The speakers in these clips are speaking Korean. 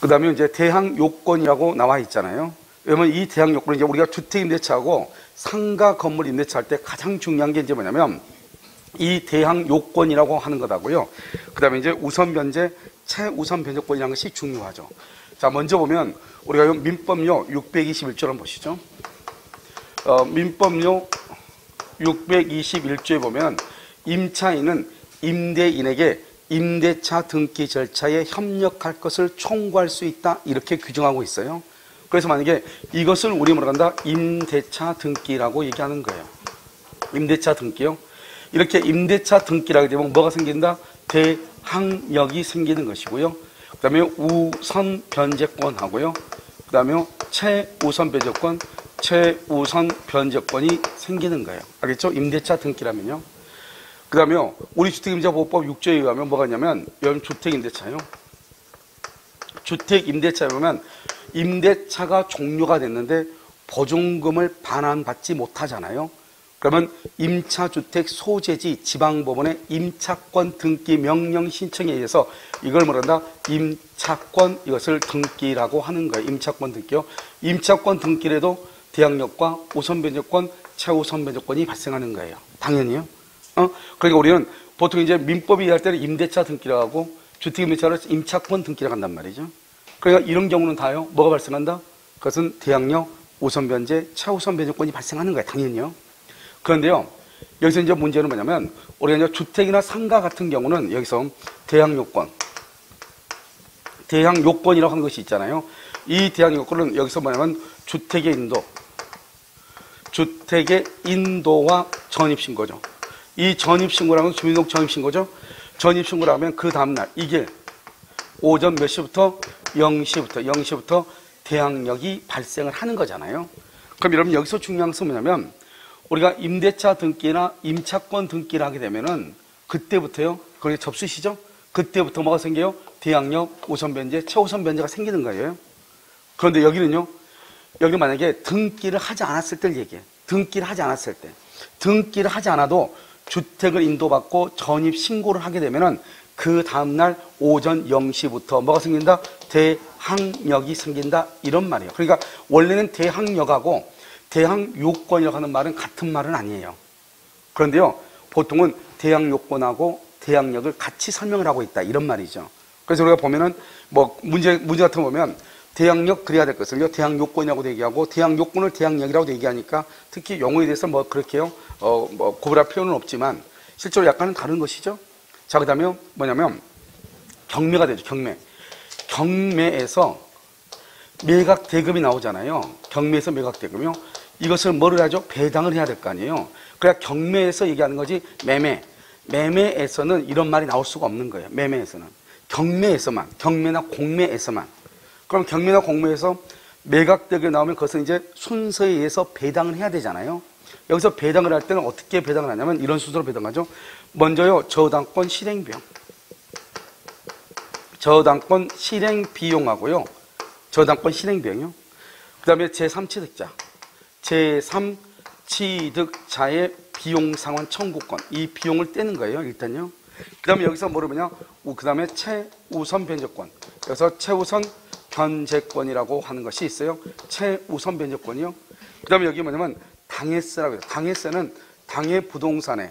그 다음에 이제 대항 요건이라고 나와 있잖아요. 왜냐면 이 대항 요건은 이제 우리가 주택 임대차하고 상가 건물 임대차 할 때 가장 중요한 게 이제 뭐냐면 이 대항 요건이라고 하는 거다고요. 그 다음에 이제 우선 변제, 최우선 변제권이라는 것이 중요하죠. 자, 먼저 보면 우리가 요 민법료 621조를 한번 보시죠. 어, 민법료 621조에 보면 임차인은 임대인에게 임대차 등기 절차에 협력할 것을 총구할 수 있다 이렇게 규정하고 있어요. 그래서 만약에 이것을 우리 뭐라 한다? 임대차 등기라고 얘기하는 거예요. 임대차 등기요. 이렇게 임대차 등기라게 되면 뭐가 생긴다? 대항력이 생기는 것이고요. 그 다음에 우선 변제권 하고요. 그 다음에 최우선 변제권, 최우선 변제권이 생기는 거예요. 알겠죠? 임대차 등기라면요. 그 다음에 우리 주택임대보호법 6조에 의하면 뭐가 있냐면 여러분 주택임대차요. 주택임대차에 보면 임대차가 종료가 됐는데 보증금을 반환받지 못하잖아요. 그러면 임차주택 소재지 지방법원의 임차권 등기 명령 신청에 의해서 이걸 뭐란다? 임차권 이것을 등기라고 하는 거예요. 임차권 등기요. 임차권 등기라도 대항력과 우선변제권, 최우선변제권이 발생하는 거예요. 당연히요. 어? 그러니까 우리는 보통 이제 민법이 할 때는 임대차 등기라고 하고 주택임대차를 임차권 등기라고 한단 말이죠. 그러니까 이런 경우는 다요. 뭐가 발생한다? 그것은 대항력, 우선변제, 최우선변제권이 발생하는 거예요. 당연히요. 그런데요. 여기서 이제 문제는 뭐냐면 우리가 이제 주택이나 상가 같은 경우는 여기서 대항요건, 대항요건이라고 하는 것이 있잖아요. 이 대항요건은 여기서 뭐냐면 주택의 인도, 주택의 인도와 전입신고죠. 이 전입신고라면 주민등록 전입신고죠. 전입신고라면 그 다음날 이길 오전 몇 시부터 0시부터 0시부터 대항력이 발생을 하는 거잖아요. 그럼 여러분 여기서 중요한 것은 뭐냐면 우리가 임대차 등기나 임차권 등기를 하게 되면은 그때부터요. 거기 접수시죠? 그때부터 뭐가 생겨요? 대항력, 우선변제, 최우선 변제가 생기는 거예요. 그런데 여기는요. 여기 만약에 등기를 하지 않았을 때를 얘기해. 등기를 하지 않았을 때. 등기를 하지 않아도 주택을 인도받고 전입 신고를 하게 되면은 그 다음날 오전 0시부터 뭐가 생긴다? 대항력이 생긴다. 이런 말이에요. 그러니까 원래는 대항력하고 대항요건이라고 하는 말은 같은 말은 아니에요. 그런데요, 보통은 대항요건하고 대항력을 같이 설명을 하고 있다. 이런 말이죠. 그래서 우리가 보면은 뭐 문제, 문제 같은 거 보면 대항력 그래야 될 것을요. 대항 요건이라고 얘기하고 대항 요건을 대항력이라고 얘기하니까 특히 용어에 대해서 뭐 그렇게요. 어, 뭐 구분할 필요는 없지만 실제로 약간은 다른 것이죠. 자, 그 다음에 뭐냐면 경매가 되죠. 경매. 경매에서 매각 대금이 나오잖아요. 경매에서 매각 대금이요. 이것을 뭐를 하죠? 배당을 해야 될 거 아니에요. 그래야 경매에서 얘기하는 거지 매매. 매매에서는 이런 말이 나올 수가 없는 거예요. 매매에서는. 경매에서만. 경매나 공매에서만. 그럼 경매나 공매에서 매각 대금이 나오면 그것은 이제 순서에 의해서 배당을 해야 되잖아요. 여기서 배당을 할 때는 어떻게 배당을 하냐면 이런 순서로 배당하죠. 먼저요, 저당권 실행 비용. 저당권 실행 비용하고요. 저당권 실행 비용이요. 그 다음에 제3취득자. 제3취득자의 비용 상환 청구권. 이 비용을 떼는 거예요, 일단요. 그 다음에 여기서 뭐냐면, 그 다음에 최우선 변제권. 그래서 최우선 변제권이라고 하는 것이 있어요. 최우선 변제권이요. 그 다음에 여기 뭐냐면, 당해세라고 해요. 당해세는 당해 부동산에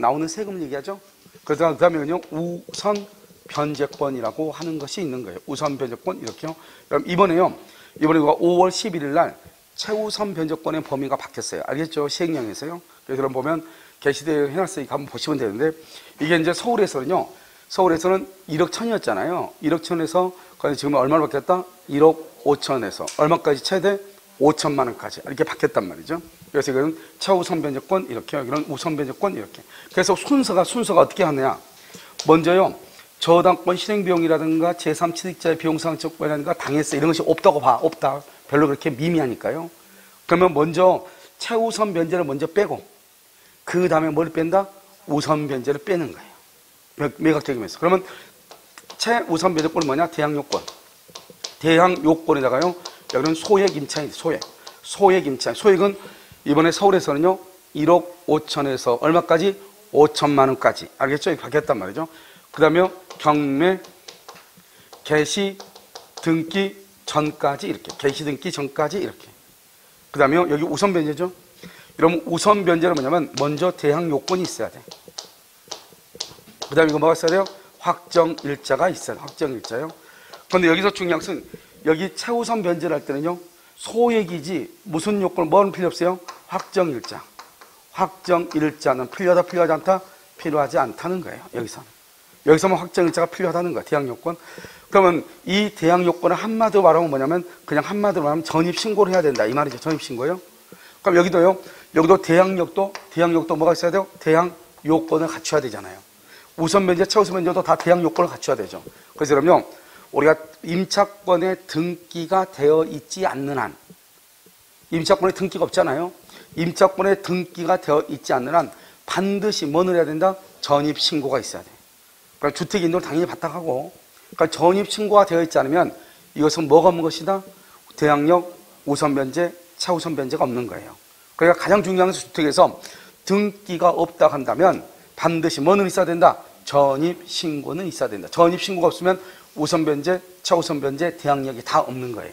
나오는 세금 얘기하죠. 그래서 그 다음에는요, 우선 변제권이라고 하는 것이 있는 거예요. 우선 변제권, 이렇게요. 그럼 이번에요, 이번에 5월 11일 날 최우선 변제권의 범위가 바뀌었어요. 알겠죠? 시행령에서요. 그래서 그럼 보면 게시되어 해놨으니까 한번 보시면 되는데, 이게 이제 서울에서는요, 서울에서는 1억 천이었잖아요. 1억 천에서 지금 얼마로 바뀌었다? 1억 5천에서 얼마까지 최대 5천만 원까지 이렇게 바뀌었단 말이죠. 그래서 이거는 최우 선 변제권 이렇게 여기는 우선 변제권 이렇게. 그래서 순서가 순서가 어떻게 하느냐? 먼저요. 저당권 실행 비용이라든가 제3취득자의 비용 상환권이라든가 당해세 이런 것이 없다고 봐. 없다. 별로 그렇게 미미하니까요. 그러면 먼저 최우선 변제를 먼저 빼고 그 다음에 뭘 뺀다? 우선 변제를 빼는 거예요. 매각적이면서. 그러면 최우선 변제권은 뭐냐? 대항 요건. 대항 요건에다가요. 여기는 소액 임차인 소액. 소액 임차인. 소액은 이번에 서울에서는요. 1억 5천에서 얼마까지? 5천만 원까지. 알겠죠? 이렇게 바뀌었단 말이죠. 그 다음에 경매, 개시, 등기 전까지 이렇게 개시 등기 전까지 이렇게 그 다음에 여기 우선 변제죠 이러면 우선 변제는 뭐냐면 먼저 대항 요건이 있어야 돼그 다음에 이거 뭐가 있어야 돼요? 확정 일자가 있어요. 확정 일자요. 그런데 여기서 중요한 것은 여기 최우선 변제를 할 때는요 소액이지 무슨 요건 뭐는 필요 없어요? 확정 일자. 확정 일자는 필요하다 필요하지 않다? 필요하지 않다는 거예요 여기서는. 여기서만 확정 일자가 필요하다는 거야 대항 요건. 그러면 이 대항 요건을 한마디로 말하면 뭐냐면 그냥 한마디로 말하면 전입 신고를 해야 된다. 이 말이죠 전입 신고요. 그럼 여기도요 여기도 대항력도 대항력도 뭐가 있어야 돼요? 대항 요건을 갖춰야 되잖아요 우선 면제 최우선 면제도 다 대항 요건을 갖춰야 되죠 그래서 그러면 우리가 임차권에 등기가 되어 있지 않는 한 임차권에 등기가 없잖아요 임차권에 등기가 되어 있지 않는 한 반드시 뭐를 해야 된다 전입 신고가 있어야 돼 그러니까 주택 인도 당연히 바닥하고 그러니까 전입 신고가 되어 있지 않으면 이것은 뭐가 없는 것이다? 대항력 우선 변제, 차우선 변제가 없는 거예요. 그러니까 가장 중요한 것은 주택에서 등기가 없다 한다면 반드시 뭐는 있어야 된다? 전입 신고는 있어야 된다. 전입 신고가 없으면 우선 변제, 차우선 변제, 대항력이 다 없는 거예요.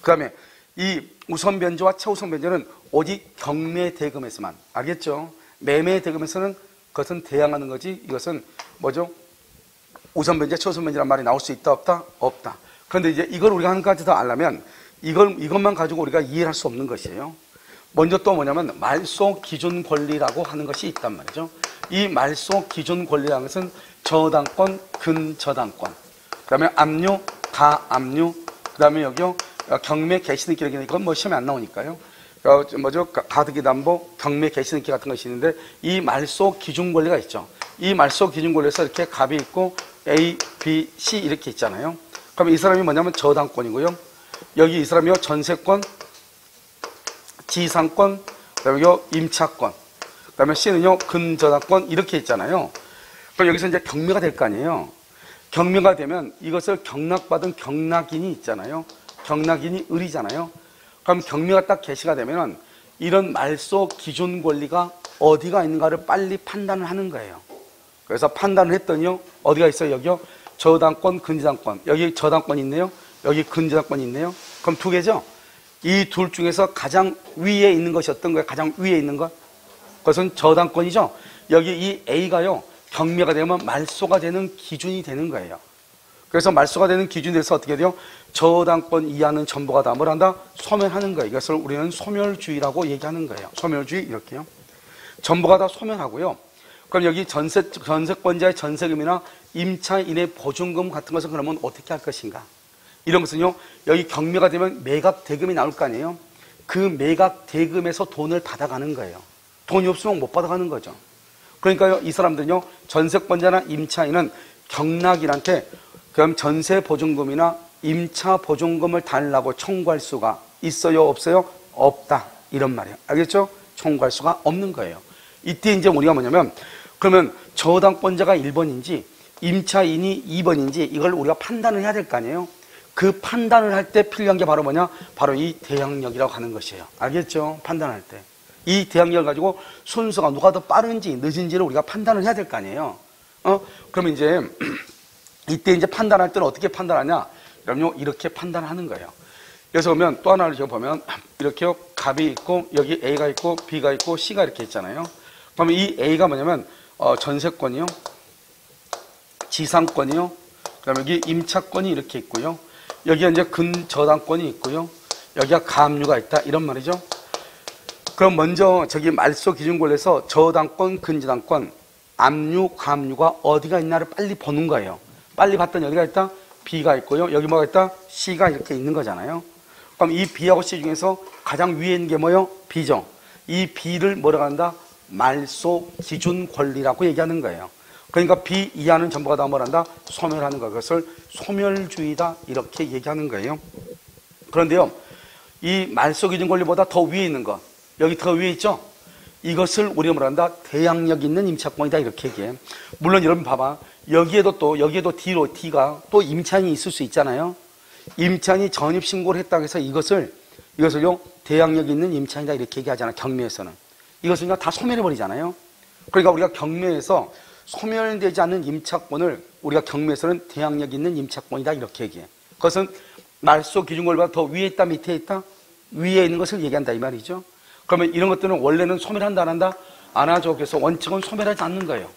그다음에 이 우선 변제와 차우선 변제는 오직 경매 대금에서만 알겠죠? 매매 대금에서는 그것은 대항하는 거지 이것은 뭐죠? 우선 변제, 초선 변제란 말이 나올 수 있다 없다? 없다. 그런데 이제 이걸 우리가 한 가지 더 알려면 이걸 이것만 가지고 우리가 이해할 를수 없는 것이에요. 먼저 또 뭐냐면 말소 기준 권리라고 하는 것이 있단 말이죠. 이 말소 기준 권리라는 것은 저당권, 근저당권, 그다음에 압류, 가압류, 그다음에 여기요 경매 개시등기 기록이 이건 뭐 시험에 안 나오니까요. 어, 뭐죠? 가득이 담보, 경매 개시등기 같은 것이 있는데 이 말소 기준 권리가 있죠. 이 말소 기준 권리에서 이렇게 갑이 있고 A, B, C 이렇게 있잖아요. 그럼 이 사람이 뭐냐면 저당권이고요. 여기 이 사람이요 전세권, 지상권, 그다음에 요 임차권, 그다음에 C는요 근저당권 이렇게 있잖아요. 그럼 여기서 이제 경매가 될 거 아니에요. 경매가 되면 이것을 경락받은 경락인이 있잖아요. 경락인이 을이잖아요. 그럼 경매가 딱 개시가 되면은 이런 말소 기준 권리가 어디가 있는가를 빨리 판단을 하는 거예요. 그래서 판단을 했더니요. 어디가 있어요? 여기요. 저당권, 근저당권. 여기 저당권이 있네요. 여기 근저당권이 있네요. 그럼 두 개죠? 이 둘 중에서 가장 위에 있는 것이 어떤 거예요? 가장 위에 있는 것? 그것은 저당권이죠? 여기 이 A가요. 경매가 되면 말소가 되는 기준이 되는 거예요. 그래서 말소가 되는 기준이 돼서 어떻게 돼요? 저당권 이하는 전부가 다 뭘 한다? 소멸하는 거예요. 이것을 우리는 소멸주의라고 얘기하는 거예요. 소멸주의 이렇게요. 전부가 다 소멸하고요. 그럼 여기 전세, 전세권자의 전세금이나 임차인의 보증금 같은 것은 그러면 어떻게 할 것인가? 이런 것은요, 여기 경매가 되면 매각 대금이 나올 거 아니에요? 그 매각 대금에서 돈을 받아가는 거예요. 돈이 없으면 못 받아가는 거죠. 그러니까요, 이 사람들은요, 전세권자나 임차인은 경락인한테 그럼 전세 보증금이나 임차 보증금을 달라고 청구할 수가 있어요, 없어요? 없다. 이런 말이에요. 알겠죠? 청구할 수가 없는 거예요. 이때 이제 우리가 뭐냐면 그러면 저당권자가 1번인지 임차인이 2번인지 이걸 우리가 판단을 해야 될 거 아니에요? 그 판단을 할 때 필요한 게 바로 뭐냐? 바로 이 대항력이라고 하는 것이에요. 알겠죠? 판단할 때. 이 대항력을 가지고 순서가 누가 더 빠른지 늦은지를 우리가 판단을 해야 될 거 아니에요. 어? 그러면 이제 이때 이제 판단할 때는 어떻게 판단하냐? 그럼요, 이렇게 판단하는 거예요. 그래서 보면 또 하나를 보면 이렇게요, 갑이 있고 여기 A가 있고 B가 있고 C가 이렇게 있잖아요. 그러면 이 A가 뭐냐면 어, 전세권이요, 지상권이요, 그다음에 여기 임차권이 이렇게 있고요. 여기가 이제 근저당권이 있고요. 여기가 가압류가 있다 이런 말이죠. 그럼 먼저 저기 말소 기준권에서 저당권, 근저당권, 압류, 가압류가 어디가 있나를 빨리 보는 거예요. 빨리 봤더니 어디가 있다? B가 있고요. 여기 뭐가 있다? C가 이렇게 있는 거잖아요. 그럼 이 B하고 C 중에서 가장 위에 있는 게 뭐예요? B죠. 이 B를 뭐라고 한다? 말소 기준 권리라고 얘기하는 거예요. 그러니까 B 이하는 전부가 다 뭐란다? 소멸하는 거. 그것을 소멸주의다. 이렇게 얘기하는 거예요. 그런데요. 이 말소 기준 권리보다 더 위에 있는 것. 여기 더 위에 있죠? 이것을 우리가 뭐란다? 대항력 있는 임차권이다. 이렇게 얘기해. 물론 여러분 봐봐. 여기에도 또, 여기에도 D로, D가 또 임차인이 있을 수 있잖아요. 임차인이 전입신고를 했다고 해서 이것을, 이것을요, 대항력 있는 임차인이다. 이렇게 얘기하잖아. 경매에서는. 이것은 다 소멸해버리잖아요. 그러니까 우리가 경매에서 소멸되지 않는 임차권을 우리가 경매에서는 대항력 있는 임차권이다. 이렇게 얘기해. 그것은 말소 기준권보다 더 위에 있다, 밑에 있다? 위에 있는 것을 얘기한다, 이 말이죠. 그러면 이런 것들은 원래는 소멸한다, 안 한다? 안 하죠. 그래서 원칙은 소멸하지 않는 거예요.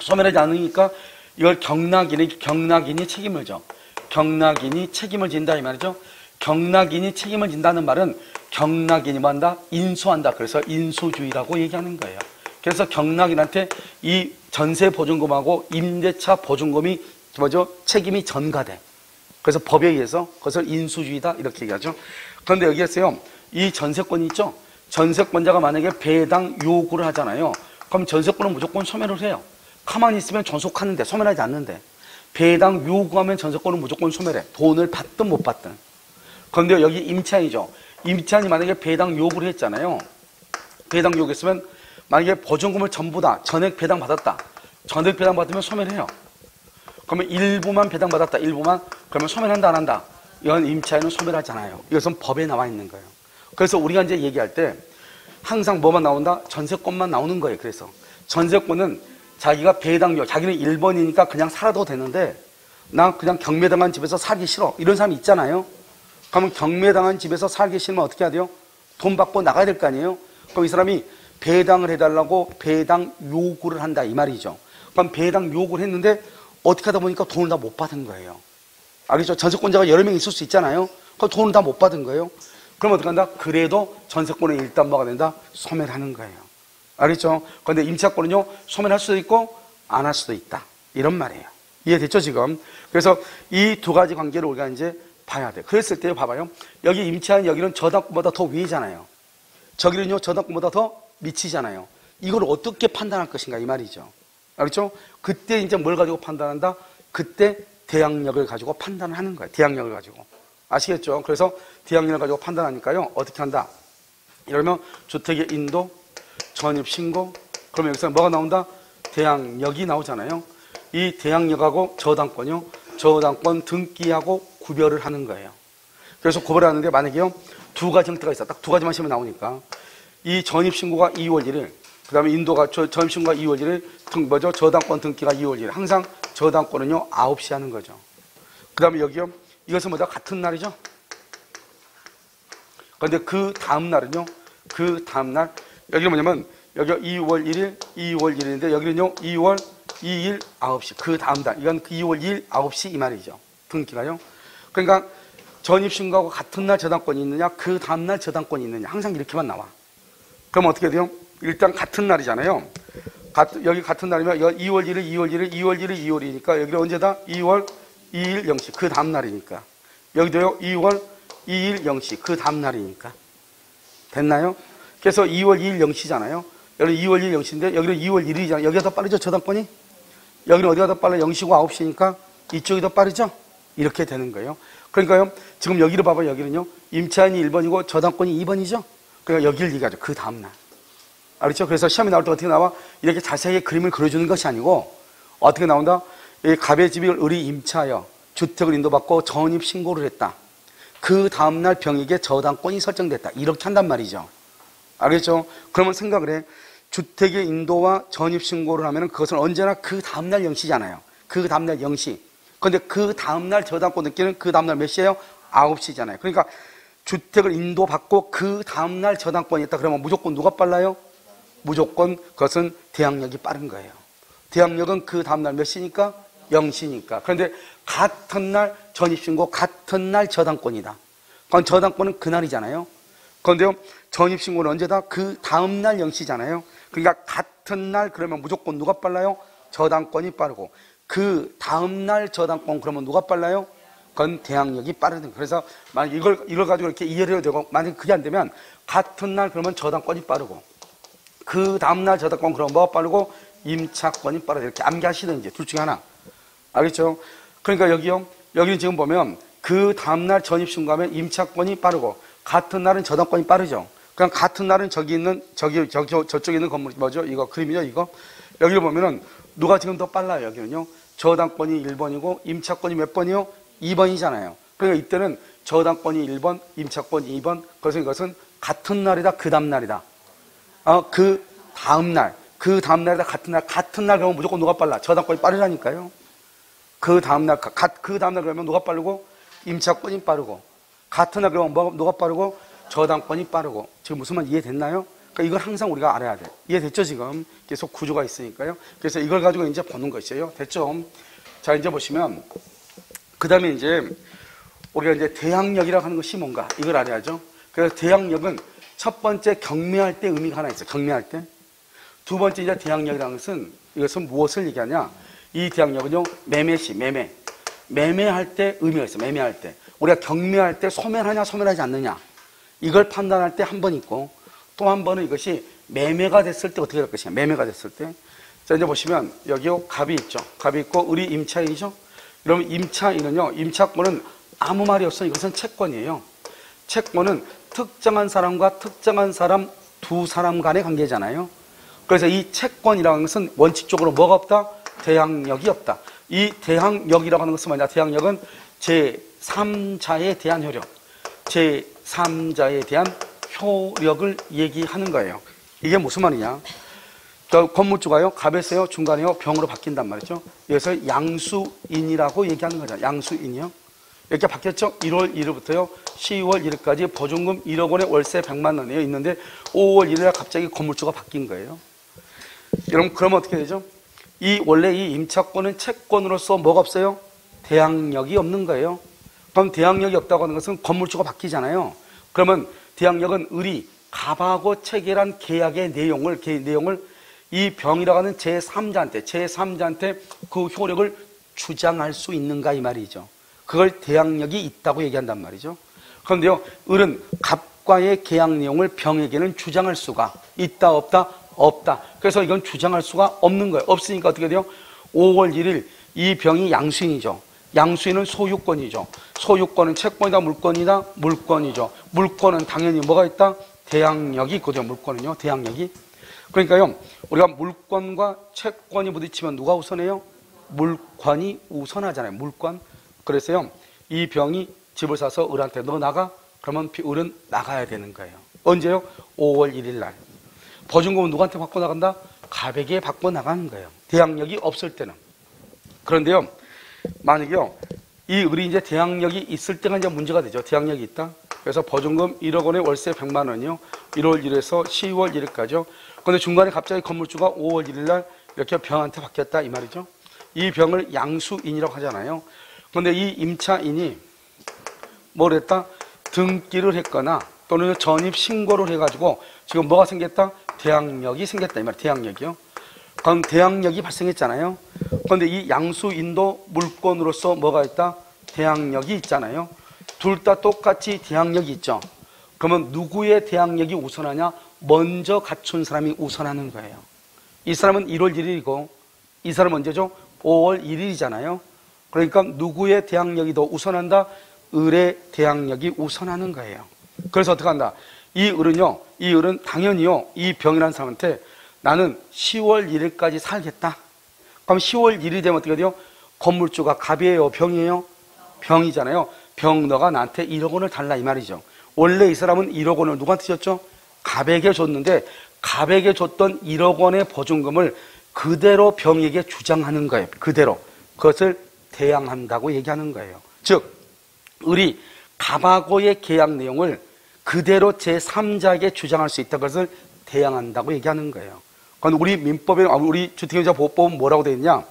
소멸하지 않으니까 이걸 경락인이, 경락인이 책임을 져. 경락인이 책임을 진다, 이 말이죠. 경락인이 책임을 진다는 말은 경락인이 뭐한다? 인수한다. 그래서 인수주의라고 얘기하는 거예요. 그래서 경락인한테 이 전세 보증금하고 임대차 보증금이 뭐죠? 책임이 전가돼. 그래서 법에 의해서 그것을 인수주의다 이렇게 얘기하죠. 그런데 여기 에서요. 이 전세권이 있죠. 전세권자가 만약에 배당 요구를 하잖아요. 그럼 전세권은 무조건 소멸을 해요. 가만히 있으면 전속하는데 소멸하지 않는데 배당 요구하면 전세권은 무조건 소멸해. 돈을 받든 못 받든. 그런데 여기 임차인이죠. 임차인이 만약에 배당 요구를 했잖아요. 배당 요구했으면 만약에 보증금을 전부 다 전액 배당 받았다. 전액 배당 받으면 소멸해요. 그러면 일부만 배당 받았다. 일부만 그러면 소멸한다 안 한다. 이건 임차인은 소멸하잖아요. 이것은 법에 나와 있는 거예요. 그래서 우리가 이제 얘기할 때 항상 뭐만 나온다? 전세권만 나오는 거예요. 그래서 전세권은 자기가 배당료, 자기는 1번이니까 그냥 살아도 되는데 나 그냥 경매당한 집에서 살기 싫어. 이런 사람이 있잖아요. 그러면 경매당한 집에서 살기 싫으면 어떻게 해야 돼요? 돈 받고 나가야 될 거 아니에요? 그럼 이 사람이 배당을 해달라고 배당 요구를 한다 이 말이죠. 그럼 배당 요구를 했는데 어떻게 하다 보니까 돈을 다 못 받은 거예요. 알겠죠? 전세권자가 여러 명 있을 수 있잖아요. 그 돈을 다 못 받은 거예요. 그럼 어떻게 한다? 그래도 전세권은 일단 뭐가 된다? 소멸하는 거예요. 알겠죠? 그런데 임차권은요, 소멸할 수도 있고, 안 할 수도 있다. 이런 말이에요. 이해됐죠, 지금? 그래서 이 두 가지 관계를 우리가 이제 봐야 돼. 그랬을 때 봐봐요. 여기 임차인 여기는 저당권보다 더 위잖아요. 저기는요, 저당권보다 더 밑이잖아요. 이걸 어떻게 판단할 것인가, 이 말이죠. 알겠죠? 그때 이제 뭘 가지고 판단한다? 그때 대항력을 가지고 판단을 하는 거예요. 대항력을 가지고. 아시겠죠? 그래서 대항력을 가지고 판단하니까요. 어떻게 한다? 이러면 주택의 인도, 전입 신고, 그러면 여기서 뭐가 나온다? 대항력이 나오잖아요. 이 대항력하고 저당권요. 저당권 등기하고 구별을 하는 거예요. 그래서 구별하는데 만약에요. 두 가지 형태가 있어. 딱 두 가지만 시면 나오니까. 이 전입신고가 2월 1일, 그 다음에 인도가 저, 전입신고가 2월 1일, 등, 뭐죠? 저당권 등기가 2월 1일. 항상 저당권은요, 9시 하는 거죠. 그 다음에 여기요. 이것은 뭐죠? 같은 날이죠? 그런데 그 다음 날은요, 그 다음 날, 여기는 뭐냐면, 여기 2월 1일, 2월 1일인데, 여기는요, 2월 2일 9시. 그 다음 달. 이건 그 2월 2일 9시 이 말이죠. 등기가요. 그러니까 전입신고하고 같은 날 저당권이 있느냐, 그 다음 날 저당권이 있느냐. 항상 이렇게만 나와. 그럼 어떻게 돼요? 일단 같은 날이잖아요. 여기 같은 날이면 2월 1일, 2월 1일, 2월 1일, 2월이니까 여기는 언제다? 2월 2일 0시. 그 다음 날이니까. 여기도요. 2월 2일 0시. 그 다음 날이니까. 됐나요? 그래서 2월 2일 0시잖아요. 여기는 2월 2일 0시인데 여기는 2월 1일이잖아요. 여기가 더 빠르죠? 저당권이? 여기는 어디가 더 빨라? 0시고 9시니까 이쪽이 더 빠르죠? 이렇게 되는 거예요. 그러니까요. 지금 여기를 봐봐요. 여기는요. 임차인이 1번이고 저당권이 2번이죠? 그러니까 여기를 얘기하죠. 그 다음날. 알겠죠? 그래서 시험이 나올 때 어떻게 나와? 이렇게 자세하게 그림을 그려주는 것이 아니고 어떻게 나온다? 이 갑의 집이 을이 임차하여 주택을 인도받고 전입 신고를 했다. 그 다음날 병에게 저당권이 설정됐다. 이렇게 한단 말이죠. 알겠죠? 그러면 생각을 해. 주택의 인도와 전입 신고를 하면 그것은 언제나 그 다음날 0시잖아요. 그 다음날 0시. 그런데 그 다음날 저당권 느끼는 그 다음날 몇 시예요? 9시잖아요. 그러니까 주택을 인도받고 그 다음날 저당권이 있다 그러면 무조건 누가 빨라요? 무조건 그것은 대항력이 빠른 거예요. 대항력은 그 다음날 몇 시니까? 0시니까. 그런데 같은 날 전입신고, 같은 날 저당권이다. 그건 저당권은 그날이잖아요. 그런데요, 전입신고는 언제다? 그 다음날 0시잖아요. 그러니까 같은 날 그러면 무조건 누가 빨라요? 저당권이 빠르고. 그 다음날 저당권 그러면 누가 빨라요? 그건 대항력이 빠르다. 그래서 만약 이걸, 이걸 가지고 이렇게 이해를 해도 되고, 만약 그게 안 되면 같은 날 그러면 저당권이 빠르고. 그 다음 날 저당권 그럼 뭐가 빠르고 임차권이 빠르다. 이렇게 암기하시든지 둘 중에 하나. 알겠죠? 그러니까 여기요. 여기는 지금 보면 그 다음 날 전입신고하면 임차권이 빠르고 같은 날은 저당권이 빠르죠. 그냥 같은 날은 저기 있는 저기 저, 저 저쪽에 있는 건물 뭐죠? 이거 그림이죠, 이거. 여기를 보면은 누가 지금 더 빨라요, 여기는요. 저당권이 1번이고 임차권이 몇 번이요? 2번이잖아요. 그러니까 이때는 저당권이 1번, 임차권이 2번. 그래서 이것은 같은 날이다, 그 다음 날이다. 어, 그 다음 날, 그 다음 날이다 같은 날, 같은 날 그러면 무조건 누가 빨라? 저당권이 빠르다니까요. 그 다음 날, 그 다음 날 그러면 누가 빠르고 임차권이 빠르고 같은 하 그러면 뭐, 누가 빠르고 저당권이 빠르고 지금 무슨 말 이해됐나요? 그러니까 이걸 항상 우리가 알아야 돼. 이해됐죠 지금? 계속 구조가 있으니까요. 그래서 이걸 가지고 이제 보는 것이에요. 됐죠? 자 이제 보시면 그 다음에 이제 우리가 이제 대항력이라고 하는 것이 뭔가 이걸 알아야죠. 그래서 대항력은 첫 번째 경매할 때 의미가 하나 있어요. 경매할 때. 두 번째 이제 대항력이라는 것은 이것은 무엇을 얘기하냐? 이 대항력은요 매매시 매매 매매할 때 의미가 있어요. 매매할 때 우리가 경매할 때 소멸하냐 소멸하지 않느냐 이걸 판단할 때 한 번 있고 또 한 번은 이것이 매매가 됐을 때 어떻게 될 것이냐 매매가 됐을 때 자 이제 보시면 여기 요 갑이 있죠. 갑이 있고 을이 임차인이죠. 그러면 임차인은요 임차권은 아무 말이 없어 이것은 채권이에요. 채권은 특정한 사람과 특정한 사람 두 사람 간의 관계잖아요. 그래서 이 채권이라는 것은 원칙적으로 뭐가 없다? 대항력이 없다. 이 대항력이라고 하는 것은 뭐냐? 대항력은 제3자에 대한 효력, 제3자에 대한 효력을 얘기하는 거예요. 이게 무슨 말이냐? 저 건물주가요, 갑에서요, 중간에요, 병으로 바뀐단 말이죠. 여기서 양수인이라고 얘기하는 거죠. 양수인이요. 이렇게 바뀌었죠? 1월 1일부터요, 10월 1일까지 보증금 1억 원에 월세 100만 원이에요. 있는데 5월 1일에 갑자기 건물주가 바뀐 거예요. 여러분, 그러면 어떻게 되죠? 이 원래 이 임차권은 채권으로서 뭐가 없어요? 대항력이 없는 거예요. 그럼 대항력이 없다고 하는 것은 건물주가 바뀌잖아요. 그러면 대항력은 을이 갑하고 체결한 계약의 내용을 그 내용을 이 병이라고 하는 제3자한테 제3자한테 그 효력을 주장할 수 있는가 이 말이죠. 그걸 대항력이 있다고 얘기한단 말이죠. 그런데요, 을은 갑과의 계약 내용을 병에게는 주장할 수가 있다 없다 없다. 그래서 이건 주장할 수가 없는 거예요. 없으니까 어떻게 돼요? 5월 1일 이 병이 양수인이죠. 양수인은 소유권이죠. 소유권은 채권이다, 물권이다, 물권이죠. 물권은 당연히 뭐가 있다? 대항력이 있거든요. 물권은요, 대항력이. 그러니까요, 우리가 물권과 채권이 부딪히면 누가 우선해요? 물권이 우선하잖아요. 물권. 그래서요, 이 병이 집을 사서 을한테 너 나가? 그러면 을은 나가야 되는 거예요. 언제요? 5월 1일 날. 보증금은 누구한테 받고 나간다? 가백에 받고 나가는 거예요. 대항력이 없을 때는. 그런데요, 만약에요, 이 을이 이제 대항력이 있을 때가 이제 문제가 되죠. 대항력이 있다. 그래서 보증금 1억 원에 월세 100만 원이요. 1월 1일에서 10월 1일까지요. 그런데 중간에 갑자기 건물주가 5월 1일 날 이렇게 병한테 바뀌었다 이 말이죠. 이 병을 양수인이라고 하잖아요. 그런데 이 임차인이 뭘 했다? 등기를 했거나 또는 전입 신고를 해가지고 지금 뭐가 생겼다? 대항력이 생겼다 이 말. 대항력이요. 그럼 대항력이 발생했잖아요. 그런데 이 양수인도 물건으로서 뭐가 있다? 대항력이 있잖아요. 둘 다 똑같이 대항력이 있죠. 그러면 누구의 대항력이 우선하냐? 먼저 갖춘 사람이 우선하는 거예요. 이 사람은 1월 1일이고 이 사람은 언제죠? 5월 1일이잖아요. 그러니까 누구의 대항력이 더 우선한다? 을의 대항력이 우선하는 거예요. 그래서 어떻게 한다? 이 을은요, 이 을은 당연히요, 이 병이라는 사람한테 나는 10월 1일까지 살겠다. 그럼 10월 1일이 되면 어떻게 돼요? 건물주가 갑이에요, 병이에요? 병이잖아요. 병 너가 나한테 1억 원을 달라 이 말이죠. 원래 이 사람은 1억 원을 누구한테 줬죠? 갑에게 줬는데 갑에게 줬던 1억 원의 보증금을 그대로 병에게 주장하는 거예요. 그대로. 그것을 대항한다고 얘기하는 거예요. 즉, 을이 갑하고의 계약 내용을 그대로 제3자에게 주장할 수 있다. 그것을 대항한다고 얘기하는 거예요. 그건 우리 민법에, 아, 우리 주택임자 보호법은 뭐라고 되어 있냐?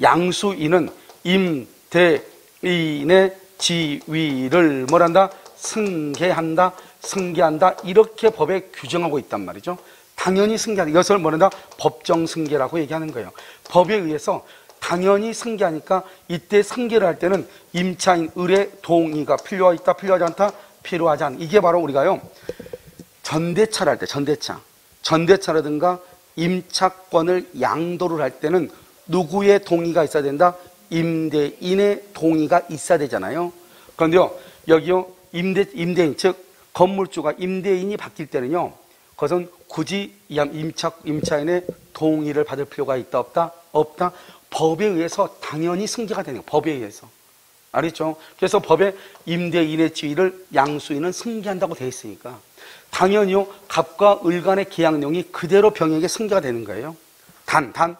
양수인은 임대인의 지위를 뭐란다? 승계한다, 승계한다. 이렇게 법에 규정하고 있단 말이죠. 당연히 승계한다. 이것을 뭐란다? 법정 승계라고 얘기하는 거예요. 법에 의해서 당연히 승계하니까 이때 승계를 할 때는 임차인 을의 동의가 필요하다, 필요하지 않다, 필요하지 않다. 이게 바로 우리가요. 전대차를 할 때, 전대차. 전대차라든가 임차권을 양도를 할 때는 누구의 동의가 있어야 된다? 임대인의 동의가 있어야 되잖아요. 그런데요, 여기요, 임대, 임대인, 즉, 건물주가 임대인이 바뀔 때는요, 그것은 굳이 임차, 임차인의 동의를 받을 필요가 있다, 없다? 없다? 법에 의해서 당연히 승계가 되는 거예요. 법에 의해서. 알겠죠? 그래서 법에 임대인의 지위를 양수인은 승계한다고 되어 있으니까 당연히요 갑과 을 간의 계약 내용이 그대로 병에게 승계가 되는 거예요. 단, 단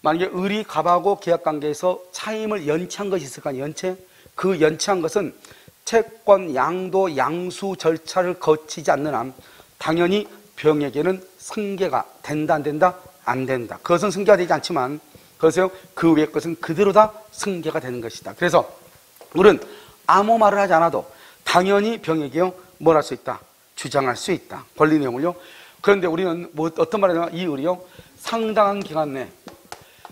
만약에 을이 갑하고 계약 관계에서 차임을 연체한 것이 있을 거 아니에요. 연체? 그 연체한 것은 채권 양도 양수 절차를 거치지 않는 한 당연히 병에게는 승계가 된다 안 된다 안 된다. 그것은 승계가 되지 않지만 그래서 그 외의 것은 그대로 다 승계가 되는 것이다. 그래서 우리는 아무 말을 하지 않아도 당연히 병에게요 뭘 할 수 있다 주장할 수 있다 권리 내용을요. 그런데 우리는 뭐 어떤 말이냐 이 의리요 상당한 기간 내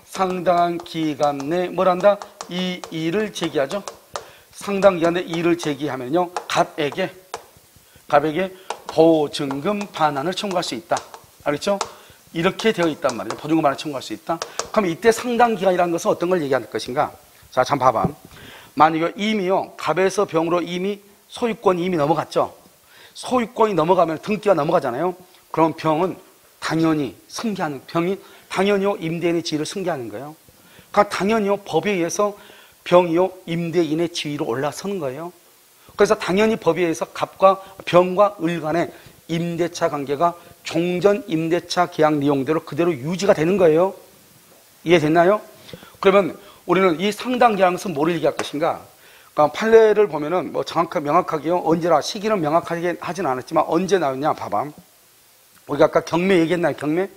상당한 기간 내 뭘 한다 이 일을 제기하죠. 상당 기간 내 일을 제기하면요 갑에게 갑에게 보증금 반환을 청구할 수 있다. 알겠죠? 이렇게 되어 있단 말이죠. 보증금 반환을 청구할 수 있다. 그럼 이때 상당 기간이라는 것은 어떤 걸 얘기하는 것인가? 자, 잠 봐봐. 만약에 이미요 갑에서 병으로 이미 소유권이 이미 넘어갔죠. 소유권이 넘어가면 등기가 넘어가잖아요. 그럼 병은 당연히 승계하는 병이 당연히요 임대인의 지위를 승계하는 거예요. 그러니까 당연히요 법에 의해서 병이요 임대인의 지위로 올라서는 거예요. 그래서 당연히 법에 의해서 갑과 병과 을 간의 임대차 관계가 종전 임대차 계약 내용대로 그대로 유지가 되는 거예요. 이해됐나요? 그러면 우리는 이 상당기라는 것은 뭐를 얘기할 것인가? 그러니까 판례를 보면은 뭐 정확하게 명확하게요. 언제나 시기는 명확하게 하진 않았지만 언제 나왔냐 봐봐. 우리가 아까 경매 얘기했나요? 경매?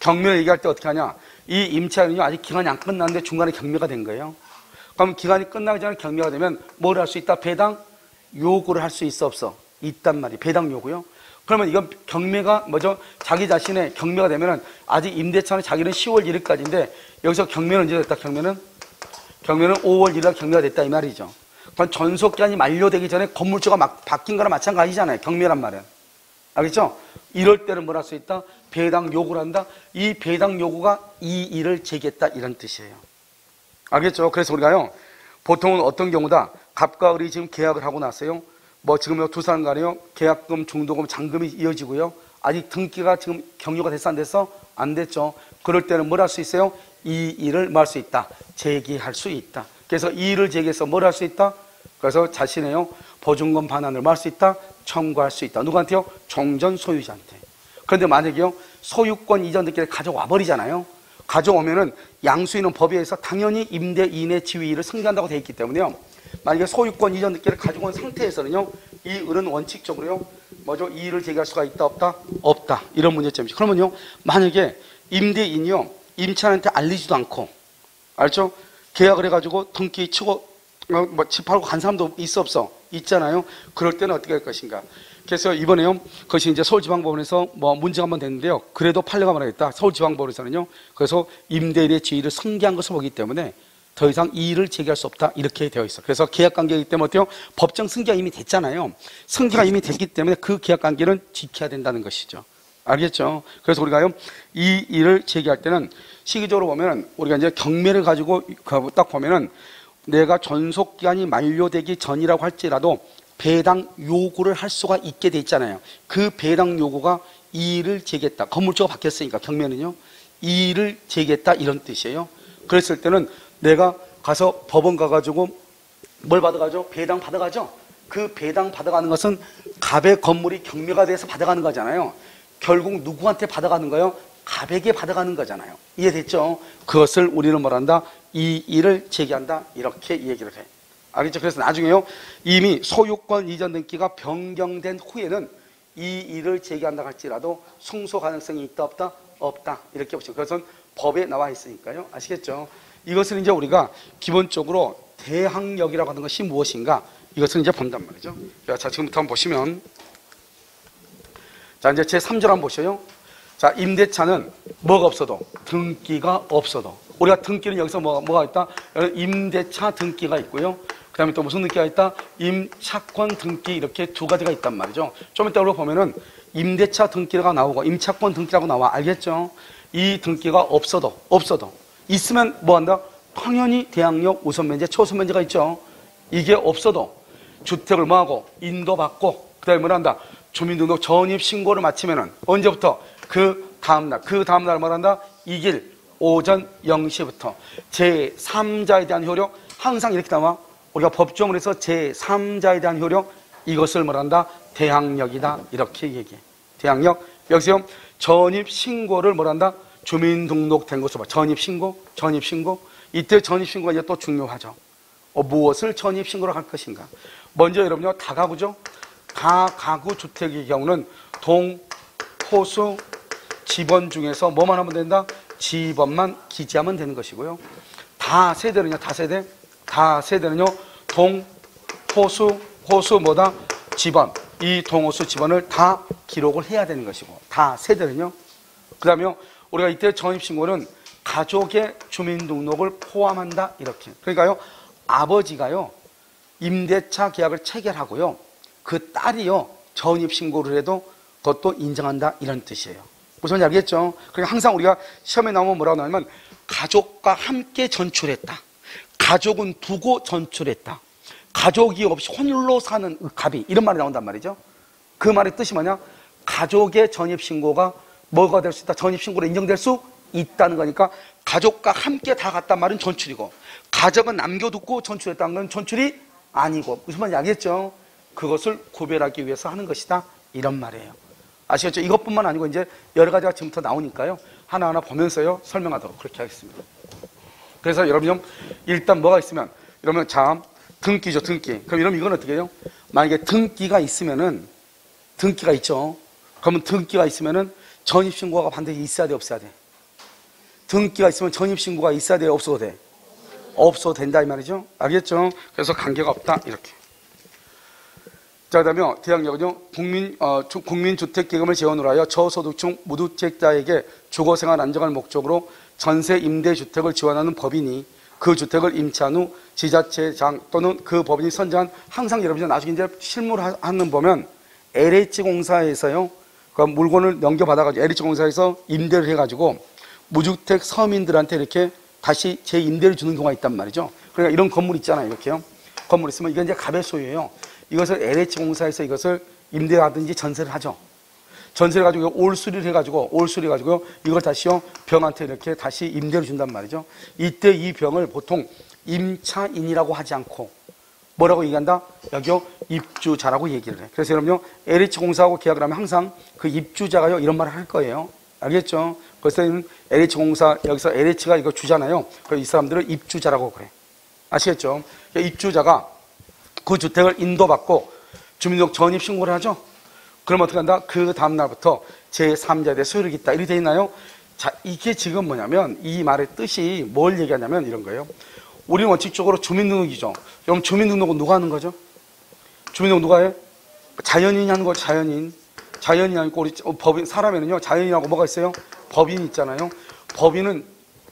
경매 얘기할 때 어떻게 하냐? 이 임차인은요 아직 기간이 안 끝났는데 중간에 경매가 된 거예요. 그럼 기간이 끝나기 전에 경매가 되면 뭘 할 수 있다? 배당 요구를 할 수 있어 없어? 있단 말이 배당 요구요. 그러면 이건 경매가 뭐죠? 자기 자신의 경매가 되면은 아직 임대차는 자기는 10월 1일까지인데 여기서 경매는 언제 됐다? 경매는 경매는 5월 1일 경매가 됐다 이 말이죠. 그럼 전속 기간이 만료되기 전에 건물주가 막 바뀐 거랑 마찬가지잖아요. 경매란 말은. 알겠죠? 이럴 때는 뭘 할 수 있다? 배당 요구를 한다. 이 배당 요구가 이 일을 제기했다 이런 뜻이에요. 알겠죠? 그래서 우리가요. 보통은 어떤 경우다? 갑과 을이 지금 계약을 하고 났어요. 뭐 지금 두 사람 간에요. 계약금, 중도금, 잔금이 이어지고요. 아직 등기가 지금 경료가 됐어 안 됐어? 안 됐죠. 그럴 때는 뭘 할 수 있어요? 이 일을 뭐할수 있다? 제기할 수 있다. 그래서 이 일을 제기해서 뭘 할 수 있다? 그래서 자신의요 보증금 반환을 뭐할수 있다? 청구할 수 있다. 누구한테요? 종전 소유자한테. 그런데 만약에요 소유권 이전 등기를 가져와 버리잖아요. 가져오면은 양수인은 법에 의해서 당연히 임대인의 지위를 승계한다고 되어 있기 때문에요. 만약에 소유권 이전 등기를 가지고 온 상태에서는요, 이 을은 원칙적으로요, 뭐죠? 이 일을 제기할 수가 있다, 없다? 없다. 이런 문제점이죠. 그러면요, 만약에 임대인이요, 임차인한테 알리지도 않고, 알죠? 계약을 해가지고 등기 치고, 어, 뭐, 집 팔고 간 사람도 있어, 없어? 있잖아요. 그럴 때는 어떻게 할 것인가? 그래서 이번에요, 그것이 이제 서울지방법원에서 뭐 문제가 한번 됐는데요. 그래도 판례가 말하겠다. 서울지방법원에서는요, 그래서 임대인의 지위를 승계한 것을 보기 때문에 더 이상 이 일을 제기할 수 없다 이렇게 되어 있어. 그래서 계약 관계이기 때문에 어때요? 법정 승계가 이미 됐잖아요. 승계가 이미 됐기 때문에 그 계약 관계는 지켜야 된다는 것이죠. 알겠죠? 그래서 우리가요 이 일을 제기할 때는 시기적으로 보면 우리가 이제 경매를 가지고 딱 보면은 내가 전속 기간이 만료되기 전이라고 할지라도 배당 요구를 할 수가 있게 돼 있잖아요. 그 배당 요구가 이 일을 제기했다. 건물주가 바뀌었으니까 경매는요. 이 일을 제기했다 이런 뜻이에요. 그랬을 때는 내가 가서 법원 가가지고 뭘 받아가죠? 배당 받아가죠? 그 배당 받아가는 것은 갑의 건물이 경매가 돼서 받아가는 거잖아요. 결국 누구한테 받아가는 거예요? 갑에게 받아가는 거잖아요. 이해됐죠? 그것을 우리는 뭐란다? 이 일을 제기한다. 이렇게 얘기를 해. 알겠죠? 그래서 나중에요. 이미 소유권 이전 등기가 변경된 후에는 이 일을 제기한다 할지라도 승소 가능성이 있다 없다? 없다. 이렇게 보시죠. 그것은 법에 나와 있으니까요. 아시겠죠? 이것을 이제 우리가 기본적으로 대항력이라고 하는 것이 무엇인가 이것을 이제 본단 말이죠. 자, 지금부터 한번 보시면 자, 이제 제 3절 한번 보셔요. 자, 임대차는 뭐가 없어도 등기가 없어도 우리가 등기는 여기서 뭐, 뭐가 있다? 임대차 등기가 있고요. 그 다음에 또 무슨 등기가 있다? 임차권 등기 이렇게 두 가지가 있단 말이죠. 좀 이따 우리가 보면은 임대차 등기가 나오고 임차권 등기라고 나와. 알겠죠? 이 등기가 없어도, 없어도 있으면 뭐 한다? 당연히 대항력 우선 면제, 초선 면제가 있죠. 이게 없어도 주택을 뭐 하고 인도받고 그 다음에 뭐 한다? 주민등록 전입 신고를 마치면은 언제부터 그 다음날 그 다음날 뭐 한다? 이길 오전 0시부터 제3자에 대한 효력 항상 이렇게 나와 우리가 법조문을 해서 제3자에 대한 효력 이것을 뭐란다? 대항력이다 이렇게 얘기해 대항력 여기서 전입 신고를 뭐란다? 주민등록된 것으로 봐. 전입신고, 전입신고. 이때 전입신고가 이제 또 중요하죠. 어, 무엇을 전입신고로 할 것인가? 먼저 여러분요, 다가구죠? 다가구 주택의 경우는 동, 호수, 지번 중에서 뭐만 하면 된다? 지번만 기재하면 되는 것이고요. 다 세대는요, 다 세대? 다 세대는요, 동, 호수, 호수 뭐다? 지번. 이 동호수 지번을 다 기록을 해야 되는 것이고, 다 세대는요. 그 다음에 우리가 이때 전입신고는 가족의 주민등록을 포함한다, 이렇게. 그러니까요, 아버지가요, 임대차 계약을 체결하고요, 그 딸이요, 전입신고를 해도 그것도 인정한다, 이런 뜻이에요. 무슨 알겠죠? 그러니까 항상 우리가 시험에 나오면 뭐라고 나오냐면, 가족과 함께 전출했다. 가족은 두고 전출했다. 가족이 없이 혼일로 사는 갑이 이런 말이 나온단 말이죠. 그 말의 뜻이 뭐냐? 가족의 전입신고가 뭐가 될 수 있다? 전입신고로 인정될 수 있다는 거니까 가족과 함께 다 갔단 말은 전출이고 가족은 남겨두고 전출했다는 건 전출이 아니고 무슨 말인지 알겠죠? 그것을 구별하기 위해서 하는 것이다 이런 말이에요. 아시겠죠? 이것뿐만 아니고 이제 여러 가지가 지금부터 나오니까요. 하나하나 보면서요 설명하도록 그렇게 하겠습니다. 그래서 여러분 일단 뭐가 있으면 여러분 자 등기죠 등기. 그럼 여러분 이건 어떻게 해요? 만약에 등기가 있으면은 등기가 있죠. 그러면 등기가 있으면은 전입신고가 반드시 있어야 돼 없어야 돼? 등기가 있으면 전입신고가 있어야 돼 없어도 돼? 없어도 된다 이 말이죠. 알겠죠? 그래서 관계가 없다 이렇게. 자, 그 다음에 대학력은요, 국민, 어, 주- 국민주택 기금을 재원으로 하여 저소득층 무주택자에게 주거 생활 안정을 목적으로 전세 임대 주택을 지원하는 법인이 그 주택을 임차한 후 지자체장 또는 그 법인이 선정한 항상 여러분들 나중에 이제 실무하는 보면 LH공사에서요, 그 물건을 넘겨받아가지고 LH공사에서 임대를 해가지고 무주택 서민들한테 이렇게 다시 재임대를 주는 경우가 있단 말이죠. 그러니까 이런 건물 있잖아요, 이렇게요. 건물 있으면 이건 이제 갑의 소유예요. 이것을 LH공사에서 이것을 임대하든지 전세를 하죠. 전세를 가지고 올 수리를 해가지고 올 수리 가지고 이걸 다시요 병한테 이렇게 다시 임대를 준단 말이죠. 이때 이 병을 보통 임차인이라고 하지 않고 뭐라고 얘기한다? 여기요 입주자라고 얘기를 해. 그래서 여러분요 LH공사하고 계약을 하면 항상 그 입주자가요 이런 말을 할 거예요. 알겠죠? 그래서 LH공사 여기서 LH가 이거 주잖아요. 그래서 이 사람들을 입주자라고 그래. 아시겠죠? 그러니까 입주자가 그 주택을 인도받고 주민등록 전입 신고를 하죠. 그럼 어떻게 한다? 그 다음 날부터 제3자에 대해 소유를 있다. 이렇게 돼 있나요? 자, 이게 지금 뭐냐면 이 말의 뜻이 뭘 얘기하냐면 이런 거예요. 우리는 원칙적으로 주민등록이죠. 그럼 주민등록은 누가 하는 거죠? 주민등록 누가 해? 자연인이 하는 거죠, 자연인. 자연인이 아니고 우리 법인, 사람에는요, 자연인하고 뭐가 있어요? 법인이 있잖아요. 법인은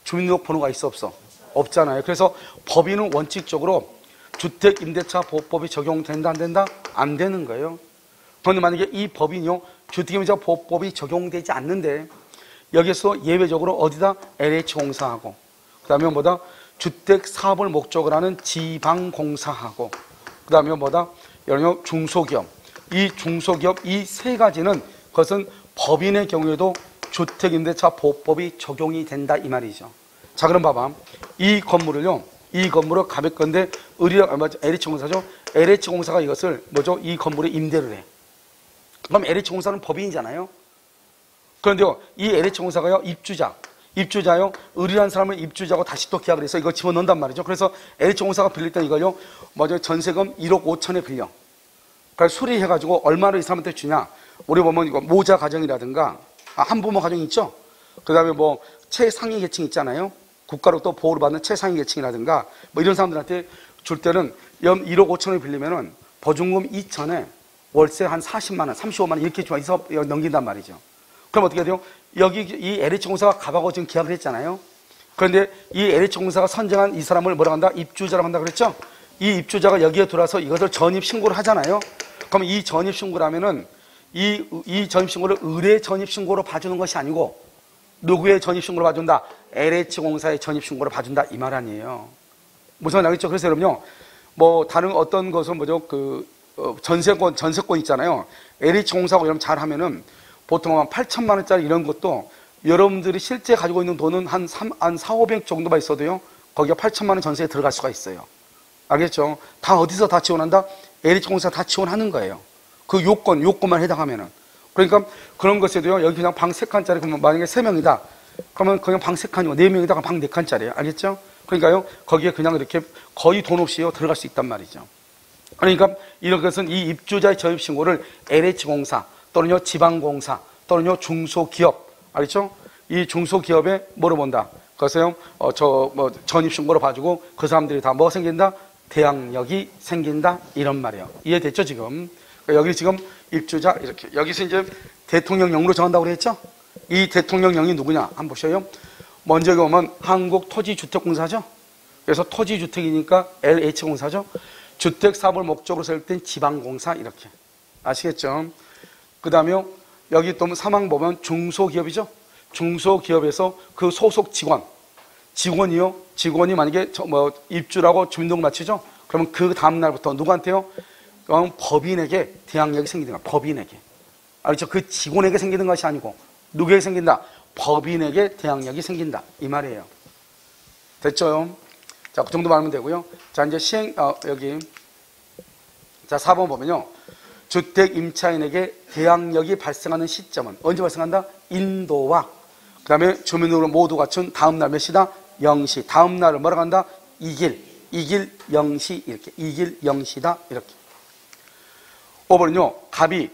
주민등록 번호가 있어, 없어? 없잖아요. 그래서 법인은 원칙적으로 주택 임대차 보호법이 적용된다, 안 된다? 안 되는 거예요. 그런데 만약에 이 법인이요, 주택 임대차 보호법이 적용되지 않는데, 여기서 예외적으로 어디다? LH공사하고, 그 다음에 뭐다? 주택 사업을 목적으로 하는 지방 공사하고, 그 다음에 뭐다? 중소기업. 이 중소기업 이 세 가지는 그것은 법인의 경우에도 주택임대차 보호법이 적용이 된다 이 말이죠. 자 그럼 봐봐. 이 건물을요. 이 건물을 가볍 건데 의리랑 아, 맞죠? LH공사죠. LH공사가 이것을 뭐죠? 이 건물에 임대를 해. 그럼 LH공사는 법인이잖아요. 그런데요, 이 LH공사가요, 입주자, 입주자요, 의리한 사람을 입주자고 다시 또 계약을 해서 이걸 집어넣는단 말이죠. 그래서 LH공사가 빌릴 때 이걸요, 먼저 전세금 1억 5천에 빌려. 그걸 수리해가지고 얼마를 이 사람한테 주냐. 우리 보면 이거 모자 가정이라든가, 아, 한부모 가정 있죠? 그 다음에 뭐, 최상위 계층 있잖아요? 국가로 또 보호를 받는 최상위 계층이라든가, 뭐 이런 사람들한테 줄 때는 연 1억 5천을 빌리면은 보증금 2천에 월세 한 40만 원, 35만 원 이렇게 줘서 넘긴단 말이죠. 그럼 어떻게 돼요? 여기 이 LH공사가 가봐고 지금 계약을 했잖아요. 그런데 이 LH공사가 선정한 이 사람을 뭐라고 한다? 입주자라고 한다 그랬죠? 이 입주자가 여기에 들어와서 이것을 전입 신고를 하잖아요. 그럼 이 전입 신고라면은 이, 이 전입 신고를 의뢰 전입 신고로 봐주는 것이 아니고 누구의 전입 신고로 봐준다? LH공사의 전입 신고로 봐준다 이 말 아니에요. 무슨 말 알겠죠? 그래서 여러분요, 뭐 다른 어떤 것은 뭐죠? 그 어, 전세권 전세권 있잖아요. LH공사하고 여러분 잘 하면은 보통 한 8천만 원짜리 이런 것도 여러분들이 실제 가지고 있는 돈은 한 3, 한 4, 500 정도만 있어도요. 거기가 8천만 원 전세에 들어갈 수가 있어요. 알겠죠? 다 어디서 다 지원한다? LH공사 다 지원하는 거예요. 그 요건, 요건만 해당하면은. 그러니까 그런 것에도요. 여기 그냥 방 3칸짜리 그러면 만약에 3명이다. 그러면 그냥 방 3칸이고 4명이다. 방 4칸짜리예요. 알겠죠? 그러니까요, 거기에 그냥 이렇게 거의 돈 없이요, 들어갈 수 있단 말이죠. 그러니까 이런 것은 이 입주자의 전입신고를 LH공사 또는요, 지방공사 또는요, 중소기업, 알겠죠? 이 중소기업에 뭐로 본다? 그것을요, 어, 저, 뭐, 전입신고로 봐주고 그 사람들이 다 뭐 생긴다? 대항력이 생긴다? 이런 말이에요. 이해됐죠, 지금? 그러니까 여기 지금 입주자, 이렇게. 여기서 이제 대통령령으로 정한다고 그랬죠? 이 대통령령이 누구냐? 한번 보셔요. 먼저 보면 한국토지주택공사죠? 그래서 토지주택이니까 LH공사죠? 주택 사업을 목적으로 땐 지방공사 이렇게. 아시겠죠? 그 다음에 여기 또 사망 보면 중소기업이죠? 중소기업에서 그 소속 직원, 직원이요? 직원이 만약에 저뭐 입주라고 주민등록 마치죠? 그러면 그 다음 날부터 누구한테요? 그럼 법인에게 대항력이 거야. 법인에게. 알죠? 그 직원에게 생기는 것이 아니고 누구에게 생긴다? 법인에게 대항력이 생긴다. 이 말이에요. 됐죠? 자, 그 정도 말하면 되고요. 자, 이제 시행, 어, 여기. 자, 4번 보면요. 주택 임차인에게 대항력이 발생하는 시점은 언제 발생한다? 인도와 그 다음에 주민으로 모두 갖춘 다음날 몇 시다? 0시. 다음날을 뭐라고 한다? 이길. 이길 0시 이렇게. 이길 0시다 이렇게. 5번은요. 갑이